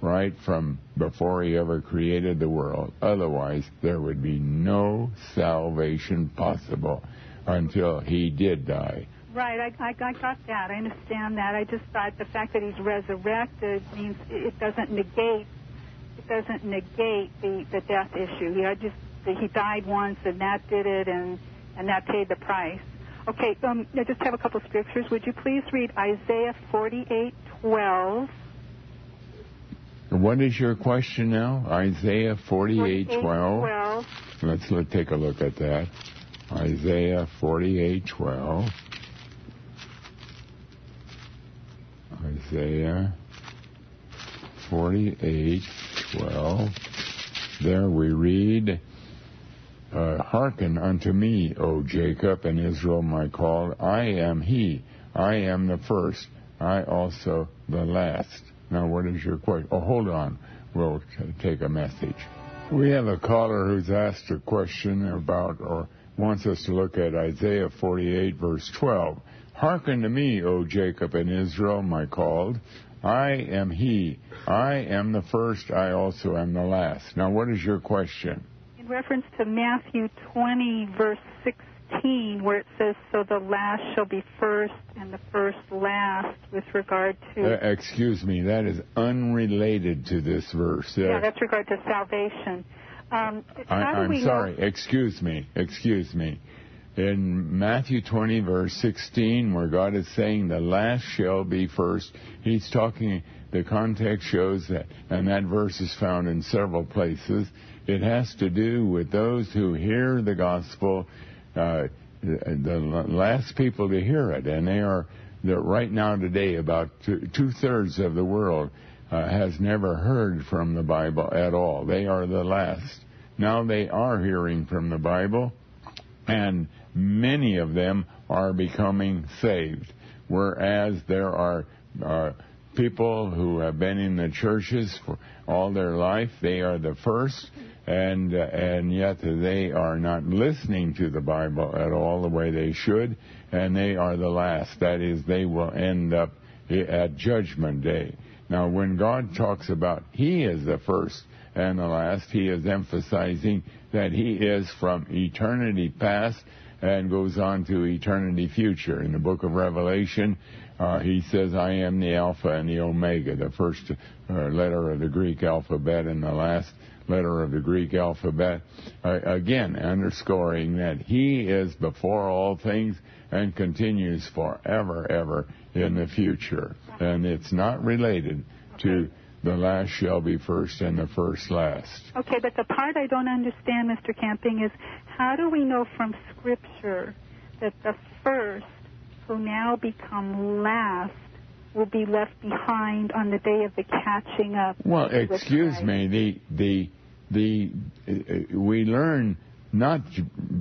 right from before he ever created the world. Otherwise, there would be no salvation possible until he did die. Right, I, I, got that. I understand that. I just thought the fact that he's resurrected means it doesn't negate it doesn't negate the, the death issue. I just he died once and that did it and and that paid the price. Okay, um, I just have a couple scriptures. Would you please read Isaiah 48:12? What is your question now? Isaiah 48:12. 12. Let's let take a look at that. Isaiah 48:12. Isaiah 48:12. There we read, uh, "Hearken unto me, O Jacob and Israel, my called. I am He. I am the first. I also the last." Now, what is your question? Oh, hold on. We'll take a message. We have a caller who's asked a question about or wants us to look at Isaiah 48, verse 12. Hearken to me, O Jacob and Israel, my called. I am he. I am the first. I also am the last. Now, what is your question? In reference to Matthew 20, verse 16, where it says, So the last shall be first and the first last, with regard to. Uh, excuse me, that is unrelated to this verse. Uh, yeah, that's regard to salvation. Um, I, i'm sorry. Know? Excuse me. Excuse me. In Matthew 20, verse 16, where God is saying the last shall be first, he's talking, the context shows that, and that verse is found in several places. It has to do with those who hear the gospel, uh, the, last people to hear it, and they are, right now today, about two thirds of the world uh, has never heard from the Bible at all. They are the last. Now they are hearing from the Bible, and many of them are becoming saved. Whereas there are uh, people who have been in the churches for all their life, they are the first, and uh, and yet they are not listening to the Bible at all the way they should, and they are the last. That is, they will end up at Judgment Day. Now, when God talks about He is the first and the last, He is emphasizing that He is from eternity past and goes on to eternity future. In the book of Revelation, uh, he says, I am the Alpha and the Omega, the first uh, letter of the Greek alphabet and the last letter of the Greek alphabet. Uh, again, underscoring that he is before all things and continues forever, ever in the future. And it's not related to the last shall be first and the first last. Okay, but the part I don't understand, Mr. Camping, is how do we know from Scripture that the first who now become last will be left behind on the day of the catching up? Well, excuse me, the the the uh, we learn not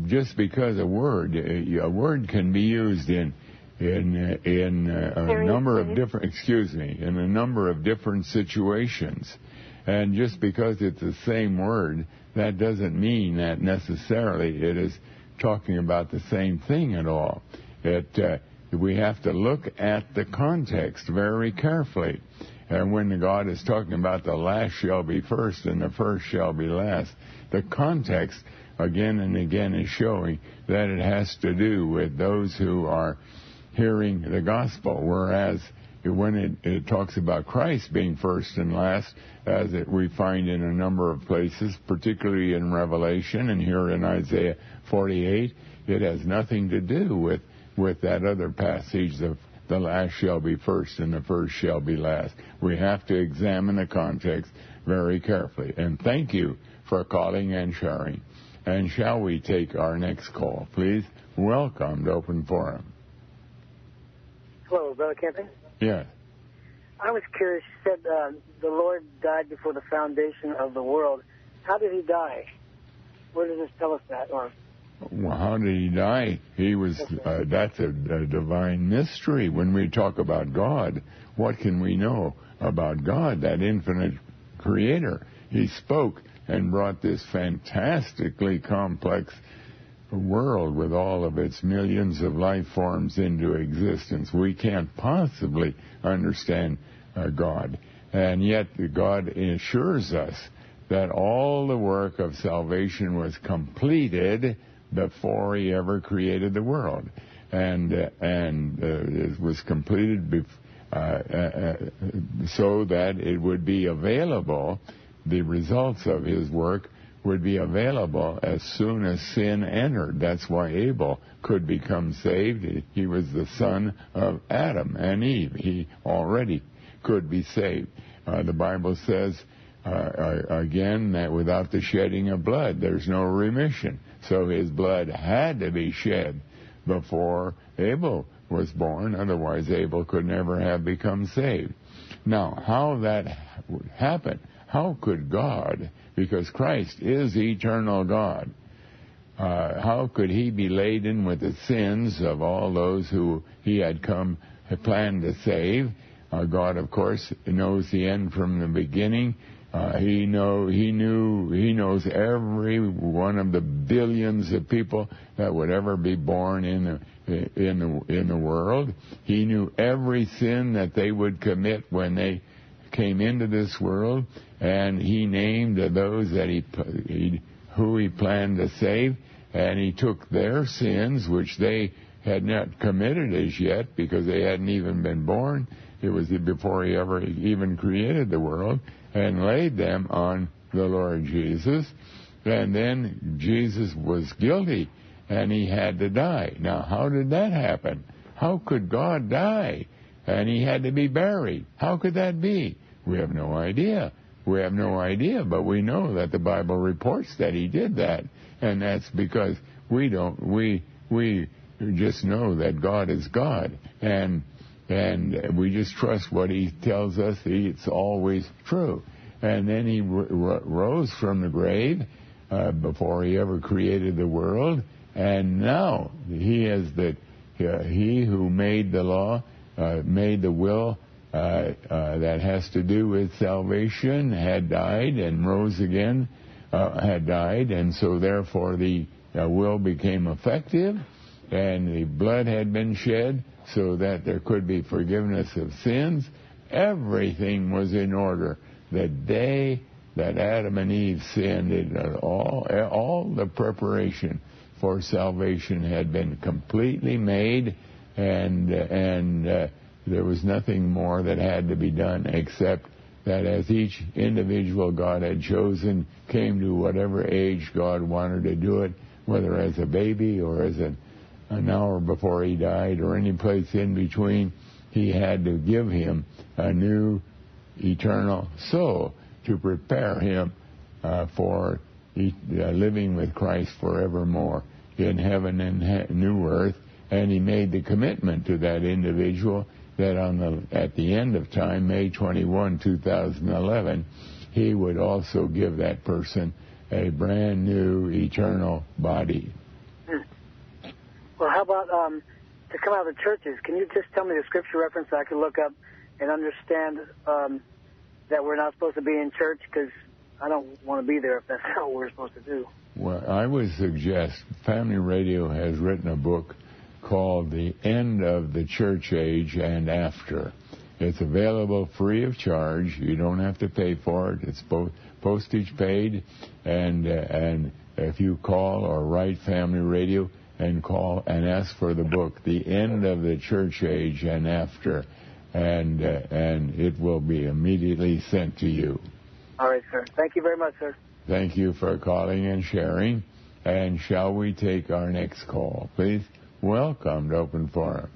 just because a word a word can be used in in in a number of different excuse me in a number of different situations. And just because it's the same word that doesn't mean that necessarily it is talking about the same thing at all. It uh, we have to look at the context very carefully and when God is talking about the last shall be first and the first shall be last the context again and again is showing that it has to do with those who are hearing the gospel. Whereas when it, it, talks about Christ being first and last, as it, we find in a number of places, particularly in Revelation and here in Isaiah 48, it has nothing to do with, with that other passage of the last shall be first and the first shall be last. We have to examine the context very carefully. And thank you for calling and sharing. And shall we take our next call, please? Welcome to Open Forum. Hello, Brother Camping. Yeah. I was curious. You said uh, the Lord died before the foundation of the world. How did he die? Where does this tell us that? Or how did he die? He was. Uh, that's a, a divine mystery. When we talk about God, what can we know about God, that infinite Creator? He spoke and brought this fantastically complex world with all of its millions of life forms into existence. We can't possibly understand uh, God. And yet God assures us that all the work of salvation was completed before he ever created the world. And, uh, and uh, it was completed bef- uh, uh, so that it would be available, the results of his work would be available as soon as sin entered. That's why Abel could become saved. He was the son of Adam and Eve. He already could be saved. Uh, the Bible says uh, uh, again that without the shedding of blood, there's no remission. So his blood had to be shed before Abel was born. Otherwise, Abel could never have become saved. Now, how that would happen? How could God, because Christ is eternal God, uh, how could he be laden with the sins of all those who he had come, had planned to save? Uh, God, of course, knows the end from the beginning. Uh, he know he knew he knows every one of the billions of people that would ever be born in the in the in the world. He knew every sin that they would commit when they came into this world, and he named those that he, he who he planned to save, and he took their sins, which they had not committed as yet because they hadn't even been born, it was before he ever even created the world and laid them on the Lord Jesus. And then Jesus was guilty and he had to die. Now, how did that happen? How could God die? And he had to be buried. How could that be? We have no idea. We have no idea, but we know that the Bible reports that he did that. And that's because we don't, we, we just know that God is God. And and we just trust what he tells us. It's always true. And then he r- rose from the grave uh, before he ever created the world, and now he is the uh, he who made the law, uh, made the will uh, uh, that has to do with salvation, had died and rose again, uh, had died, and so therefore the will became effective, and the blood had been shed so that there could be forgiveness of sins. Everything was in order. The day that Adam and Eve sinned, it, all, all the preparation for salvation had been completely made, and, and uh, there was nothing more that had to be done except that as each individual God had chosen came to whatever age God wanted to do it, whether as a baby or as an an hour before he died or any place in between, he had to give him a new eternal soul to prepare him uh, for e- uh, living with Christ forevermore in heaven and he- new earth. And he made the commitment to that individual that on the at the end of time, May 21, 2011, he would also give that person a brand new eternal body. Well, how about um, to come out of the churches? Can you just tell me the scripture reference I can look up and understand um, that we're not supposed to be in church? Because I don't want to be there if that's not what we're supposed to do. Well, I would suggest Family Radio has written a book called The End of the Church Age and After. It's available free of charge. You don't have to pay for it. It's both postage paid, and uh, and if you call or write Family Radio, and call and ask for the book, The End of the Church Age and After, and uh, and it will be immediately sent to you. All right, sir. Thank you very much, sir. Thank you for calling and sharing. And shall we take our next call, please? Welcome to Open Forum.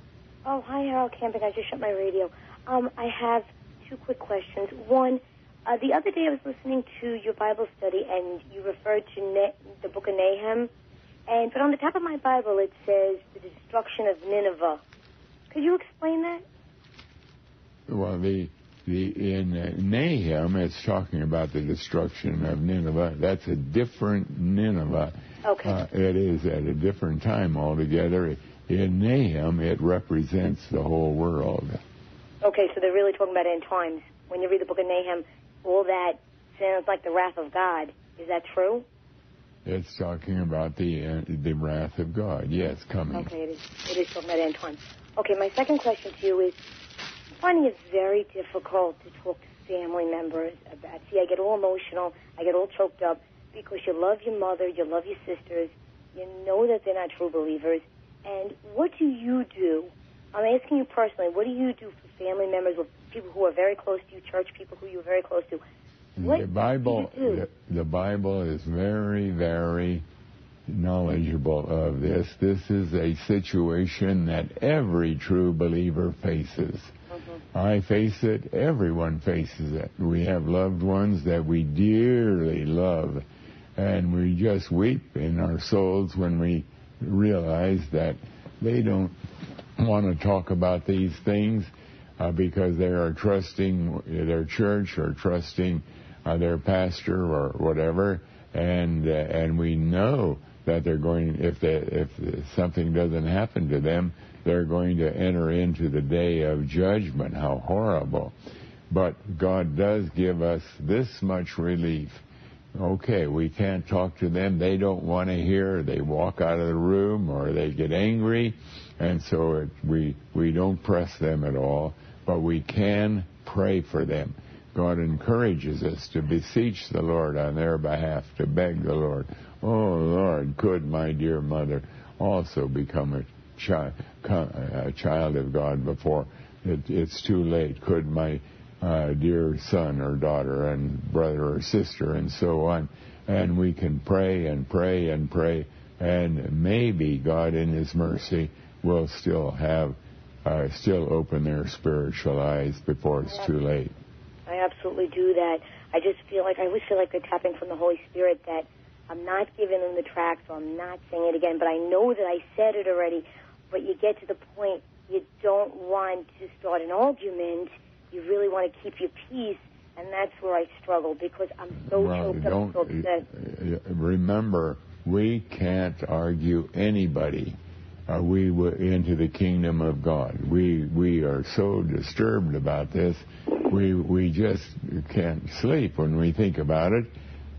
Oh, hi, Harold Camping. I just shut my radio. Um, I have two quick questions. One, uh, the other day I was listening to your Bible study, and you referred to ne- the book of Nahum and but on the top of my Bible it says the destruction of Nineveh. Could you explain that? Well, the the in uh, Nahum it's talking about the destruction of Nineveh. That's a different Nineveh. Okay. Uh, it is at a different time altogether. In Nahum, it represents the whole world. Okay, so they're really talking about end times. When you read the book of Nahum, all that sounds like the wrath of God. Is that true? It's talking about the uh, the wrath of God. Yes, coming. Okay, it is, it is talking about Antoine. Okay, my second question to you is, finding it very difficult to talk to family members about. See, I get all emotional, I get all choked up because you love your mother, you love your sisters, you know that they're not true believers, and what do you do? I'm asking you personally, what do you do for family members or people who are very close to you, church people who you're very close to, What the Bible, do you do? the, the Bible is very, very knowledgeable of this. This is a situation that every true believer faces. Mm-hmm. I face it, everyone faces it. We have loved ones that we dearly love, and we just weep in our souls when we realize that they don't want to talk about these things uh, because they are trusting their church or trusting uh, their pastor or whatever, and uh, and we know that they're going if they, if something doesn't happen to them, they're going to enter into the day of judgment. How horrible! But God does give us this much relief. Okay, we can't talk to them. They don't want to hear. They walk out of the room or they get angry, and so it, we we don't press them at all. But we can pray for them. God encourages us to beseech the Lord on their behalf, to beg the Lord. Oh Lord, could my dear mother also become a child, a child of God before it, it's too late? Could my uh, dear son or daughter and brother or sister and so on? And we can pray and pray and pray, and maybe God in His mercy will still have, uh, still open their spiritual eyes before it's too late. I absolutely do that. I just feel like I always feel like they're tapping from the Holy Spirit that I'm not giving them the track, so I'm not saying it again. But I know that I said it already. But you get to the point you don't want to start an argument. You really want to keep your peace, and that's where I struggle because I'm so Well, choked up, don't so upset. remember we can't argue anybody. Uh, we were into the kingdom of God. We we are so disturbed about this. We we just can't sleep when we think about it.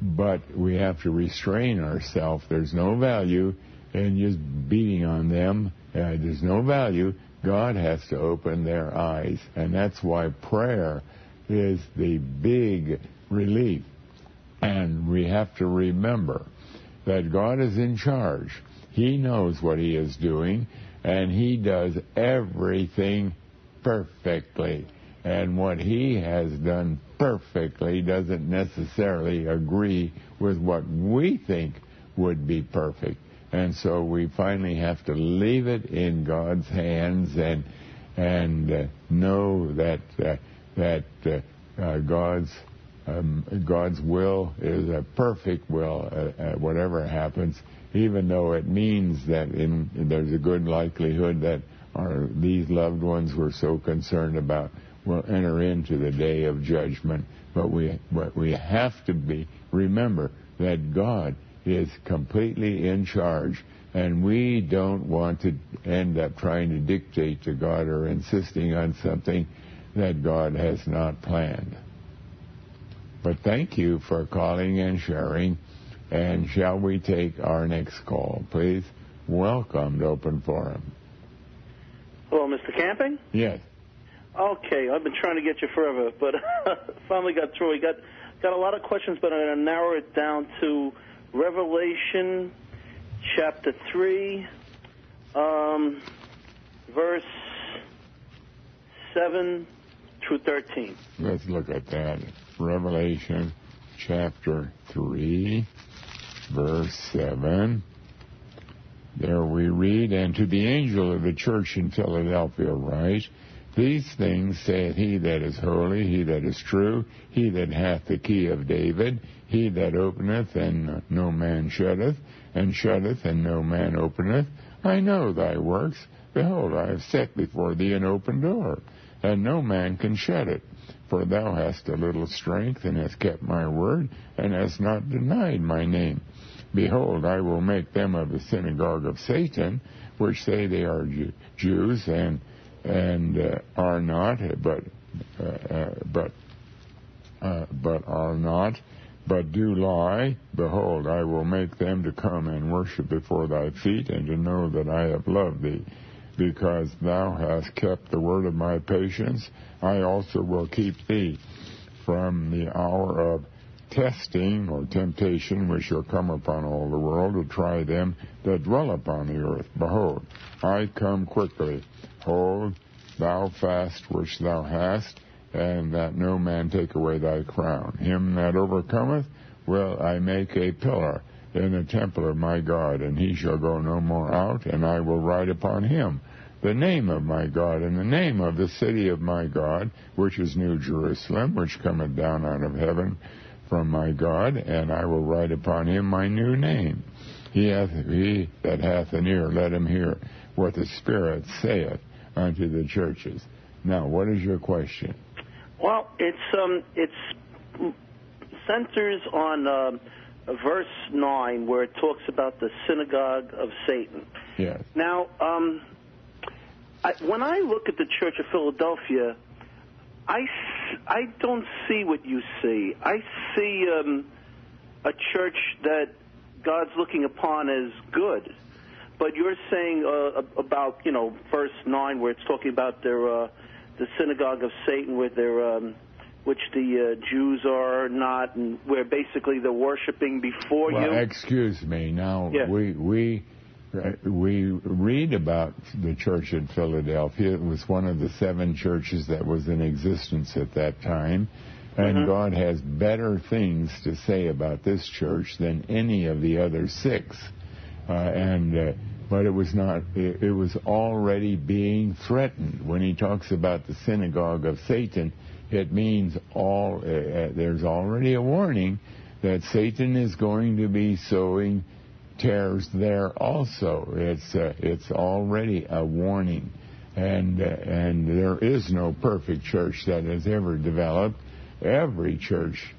But we have to restrain ourselves. There's no value in just beating on them. Uh, there's no value. God has to open their eyes, and that's why prayer is the big relief. And we have to remember that God is in charge. He knows what He is doing, and He does everything perfectly. And what He has done perfectly doesn't necessarily agree with what we think would be perfect. And so we finally have to leave it in God's hands and and uh, know that uh, that uh, uh, God's um, God's will is a perfect will, uh, uh, whatever happens, even though it means that in, there's a good likelihood that our, these loved ones we're so concerned about will enter into the day of judgment. But we, but we have to be remember that God is completely in charge, and we don't want to end up trying to dictate to God or insisting on something that God has not planned. But thank you for calling and sharing. And shall we take our next call, please? Welcome to Open Forum. Hello, Mr. Camping? Yes. Okay, I've been trying to get you forever, but finally got through. We got got a lot of questions, but I'm going to narrow it down to Revelation chapter three, um, verse seven through thirteen. Let's look at that. Revelation chapter 3, verse 7. There we read, And to the angel of the church in Philadelphia write, These things saith he that is holy, he that is true, he that hath the key of David, he that openeth and no man shutteth, and shutteth and no man openeth. I know thy works. Behold, I have set before thee an open door, and no man can shut it. For thou hast a little strength, and hast kept my word, and hast not denied my name. Behold, I will make them of the synagogue of Satan, which say they are Jews and and uh, are not, but uh, uh, but uh, but are not, but do lie. Behold, I will make them to come and worship before thy feet, and to know that I have loved thee. Because thou hast kept the word of my patience, I also will keep thee from the hour of testing or temptation which shall come upon all the world to try them that dwell upon the earth. Behold, I come quickly. Hold thou fast which thou hast, and that no man take away thy crown. Him that overcometh will I make a pillar in the temple of my God, and he shall go no more out, and I will write upon him the name of my God, and the name of the city of my God, which is New Jerusalem, which cometh down out of heaven from my God, and I will write upon him my new name. He, hath, he that hath an ear, let him hear what the Spirit saith unto the churches. Now, what is your question? Well, it's um, it's centers on uh, verse nine where it talks about the synagogue of Satan. Yes. Now, um, I, when I look at the Church of Philadelphia, I, I don't see what you see. I see um, a church that God's looking upon as good. But you're saying uh, about you know verse nine where it's talking about their uh, the synagogue of Satan, where they're um, which the uh, Jews are not, and where basically they're worshiping before Well, you. excuse me. Now Yeah. we we we read about the church in Philadelphia. It was one of the seven churches that was in existence at that time. And Mhm. God has better things to say about this church than any of the other six. Uh, and uh, but it was not. It, it was already being threatened. When he talks about the synagogue of Satan, it means all. Uh, uh, there's already a warning that Satan is going to be sowing tares there also. It's uh, it's already a warning, and uh, and there is no perfect church that has ever developed. Every church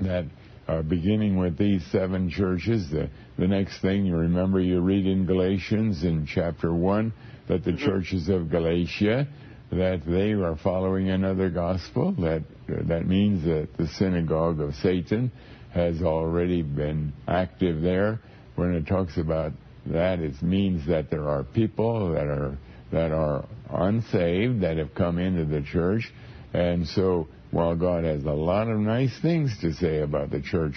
that uh, beginning with these seven churches, the the next thing you remember, you read in Galatians in chapter one that the churches of Galatia that they are following another gospel. That that means that the synagogue of Satan has already been active there. When it talks about that, it means that there are people that are that are unsaved that have come into the church, and so while God has a lot of nice things to say about the church,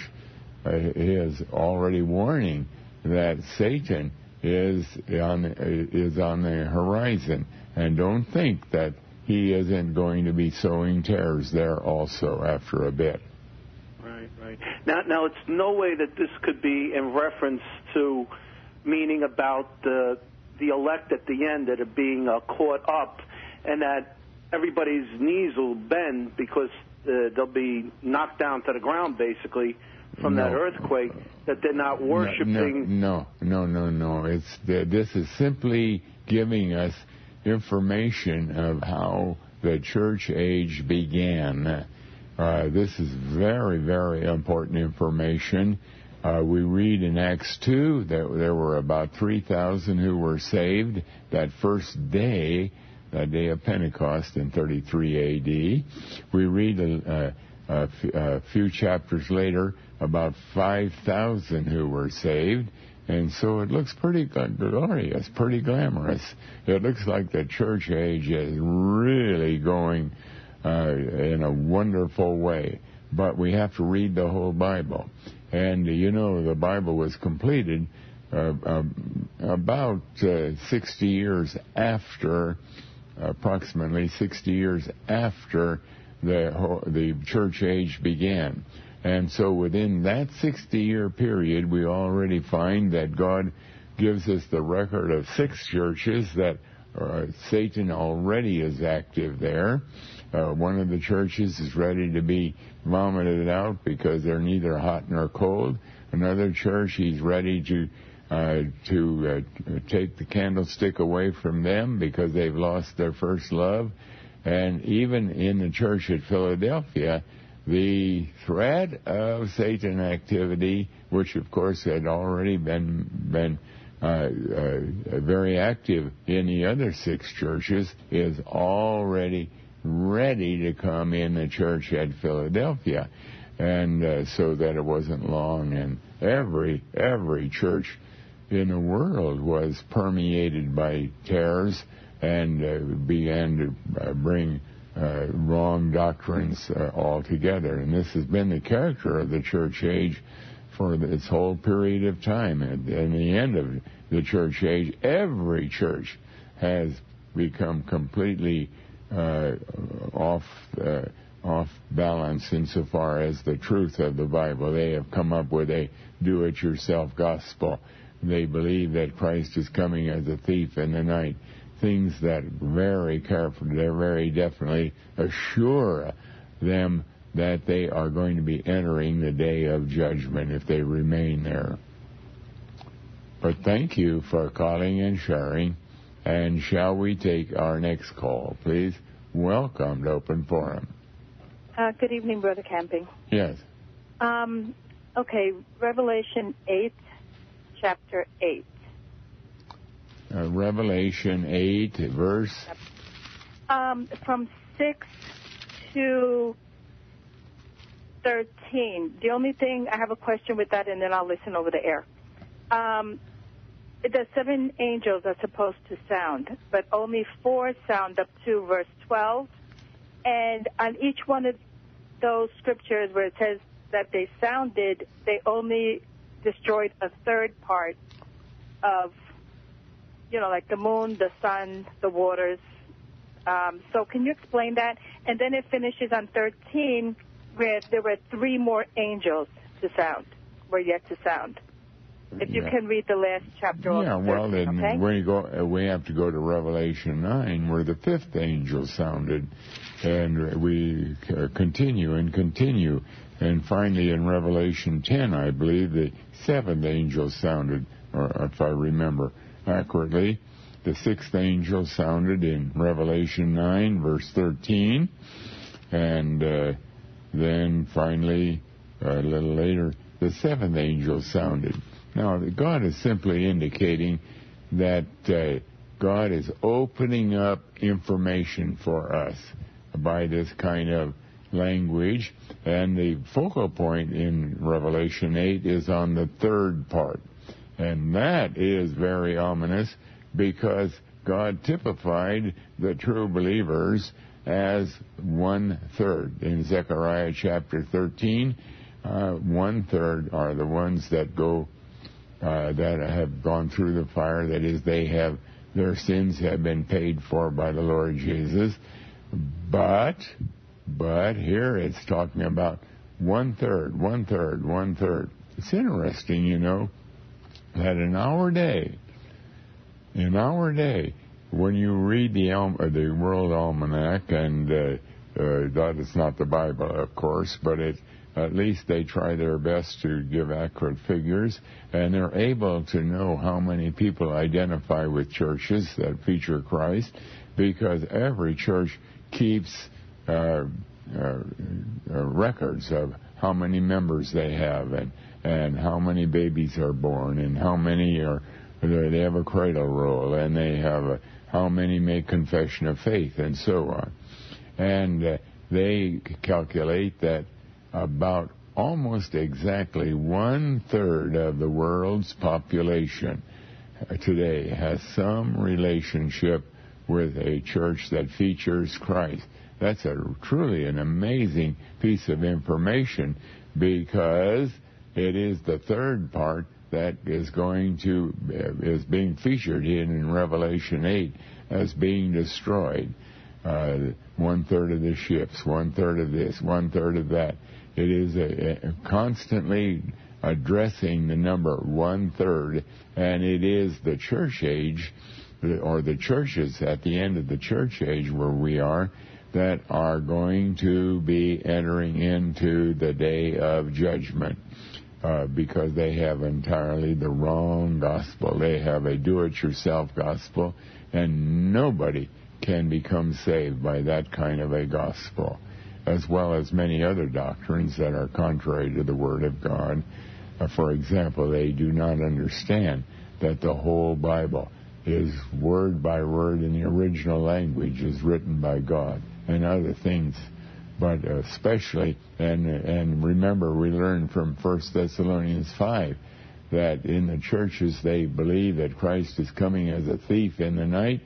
uh, He is already warning that Satan is on is on the horizon, and don't think that he isn't going to be sowing tares there also after a bit. Right, right. Now, now it's no way that this could be in reference to meaning about the the elect at the end that are being uh, caught up, and that everybody's knees will bend because uh, they'll be knocked down to the ground basically from that earthquake. That they're not worshiping. No, no, no, no. no. It's this is simply giving us information of how the church age began. Uh, this is very, very important information. Uh, we read in Acts 2 that there were about 3,000 who were saved that first day, that day of Pentecost in 33 AD. We read f- a few chapters later about 5,000 who were saved. And so it looks pretty glorious, pretty glamorous. It looks like the church age is really going uh, in a wonderful way. But we have to read the whole Bible. And you know, the Bible was completed uh, um, about uh, 60 years after, approximately 60 years after the the church age began. And so within that 60 year period, we already find that God gives us the record of six churches that uh, Satan already is active there. Uh, one of the churches is ready to be vomited out because they're neither hot nor cold. Another church, he's ready to uh, to uh, take the candlestick away from them because they've lost their first love. And even in the church at Philadelphia, the threat of Satan activity, which of course had already been been uh, uh, very active in the other six churches, is already ready to come in the church at Philadelphia, and uh, so that it wasn't long, and every every church in the world was permeated by tares and uh, began to uh, bring uh, wrong doctrines uh, altogether. And this has been the character of the church age for its whole period of time. And in the end of the church age, every church has become completely uh, off uh, off balance insofar as the truth of the Bible. They have come up with a do-it-yourself gospel. They believe that Christ is coming as a thief in the night. Things that very carefully, they very definitely assure them that they are going to be entering the day of judgment if they remain there. But thank you for calling and sharing. And shall we take our next call, please? Welcome to Open Forum. Uh, good evening, Brother Camping. Yes. Um, okay, Revelation 8, chapter 8. Uh, Revelation 8, verse. Um, from 6 to 13. The only thing, I have a question with that, and then I'll listen over the air. Um, the seven angels are supposed to sound, but only four sound up to verse 12. And on each one of those scriptures where it says that they sounded, they only destroyed a third part of, you know, like the moon, the sun, the waters. Um, so can you explain that? And then it finishes on 13 where there were three more angels to sound, were yet to sound. If you Yeah. can read the last chapter Yeah, well, 13, then okay? we go. uh, We have to go to Revelation nine, where the fifth angel sounded, and we uh, continue and continue, and finally in Revelation ten, I believe the seventh angel sounded, or if I remember accurately, the sixth angel sounded in Revelation nine, verse thirteen, and uh, then finally a little later the seventh angel sounded. Now, God is simply indicating that uh, God is opening up information for us by this kind of language, and the focal point in Revelation 8 is on the third part. And that is very ominous because God typified the true believers as one third. In Zechariah chapter 13, uh, one third are the ones that go uh, that have gone through the fire. That is, they have their sins have been paid for by the Lord Jesus. But, but here it's talking about one third, one third, one third. It's interesting, you know, that in our day, in our day, when you read the Al- uh, the World Almanac, and uh, uh, that is not the Bible, of course, but it at least they try their best to give accurate figures, and they're able to know how many people identify with churches that feature Christ, because every church keeps uh, uh, uh, records of how many members they have, and and how many babies are born, and how many are they have a cradle roll, and they have a, how many make confession of faith, and so on, and uh, they calculate that about almost exactly one third of the world's population today has some relationship with a church that features Christ. That's a truly an amazing piece of information because it is the third part that is going to is being featured in, in Revelation 8 as being destroyed. Uh, one third of the ships, one third of this, one third of that. It is a, a constantly addressing the number one third, and it is the church age, or the churches at the end of the church age where we are, that are going to be entering into the day of judgment. Uh, because they have entirely the wrong gospel. They have a do it yourself gospel, and nobody can become saved by that kind of a gospel, as well as many other doctrines that are contrary to the Word of God. Uh, for example, they do not understand that the whole Bible is word by word in the original language, is written by God, and other things but especially and and remember we learned from First Thessalonians five that in the churches they believe that Christ is coming as a thief in the night,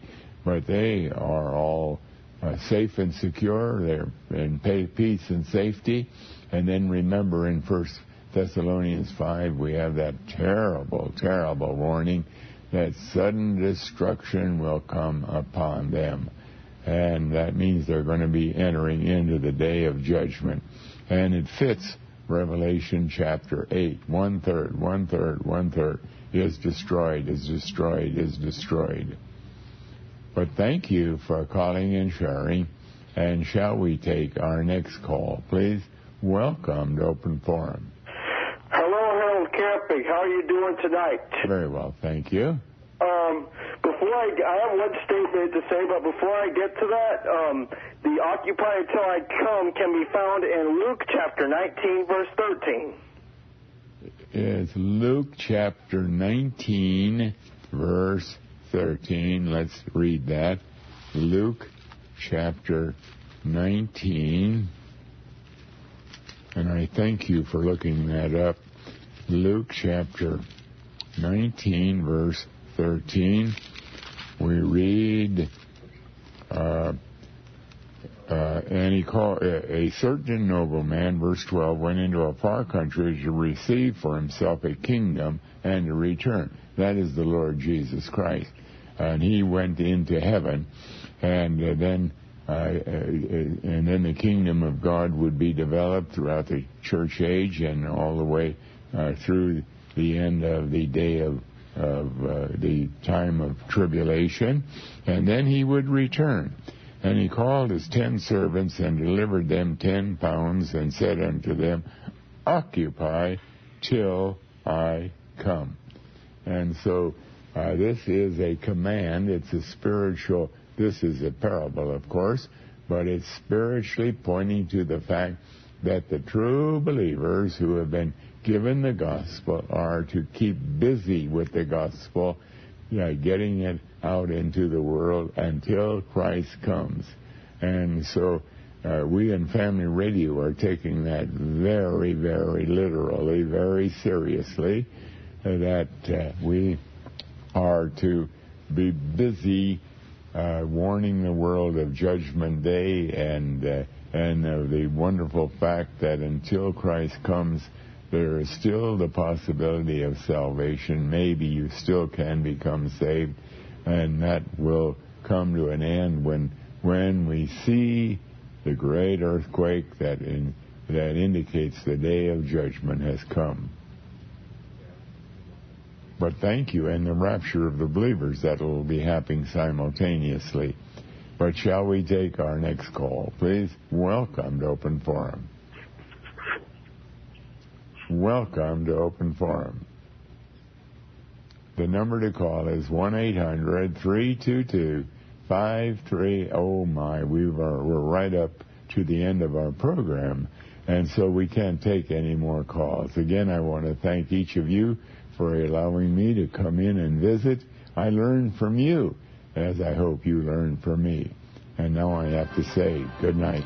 but they are all uh, safe and secure. They're in peace and safety. And then remember in First Thessalonians five we have that terrible, terrible warning that sudden destruction will come upon them. And that means they're going to be entering into the day of judgment. And it fits Revelation chapter 8. One third, one third, one third is destroyed, is destroyed, is destroyed. But thank you for calling and sharing. And shall we take our next call, please? Welcome to Open Forum. Hello, Harold Camping. How are you doing tonight? Very well, thank you. Um, before I, I have one statement to say, but before I get to that, um, the Occupy Until I Come can be found in Luke chapter 19, verse 13. It's Luke chapter 19, verse 13. Let's read that. Luke chapter 19. And I thank you for looking that up. Luke chapter 19, verse 13. We read, uh, uh, and he called a, a certain nobleman, verse 12, went into a far country to receive for himself a kingdom and to return. That is the Lord Jesus Christ. And he went into heaven, and uh, then uh, uh, and then the kingdom of God would be developed throughout the church age and all the way uh, through the end of the day of, of uh, the time of tribulation, and then he would return. And he called his ten servants and delivered them ten pounds and said unto them, Occupy till I come. And so uh, this is a command. It's a spiritual this is a parable, of course, but it's spiritually pointing to the fact that the true believers who have been given the gospel are to keep busy with the gospel, getting it out into the world until Christ comes. And so uh, we in Family Radio are taking that very, very literally, very seriously, uh, that uh, we are to be busy uh, warning the world of Judgment Day and uh, and of the wonderful fact that until Christ comes, there is still the possibility of salvation. Maybe you still can become saved, and that will come to an end when when we see the great earthquake that in, that indicates the day of judgment has come. But thank you, and the rapture of the believers that will be happening simultaneously. But shall we take our next call, please? Welcome to Open Forum. Welcome to Open Forum. The number to call is 1 800 322 53. Oh my, we we're right up to the end of our program, and so we can't take any more calls. Again, I want to thank each of you for allowing me to come in and visit. I learned from you, as I hope you learned from me. And now I have to say good night.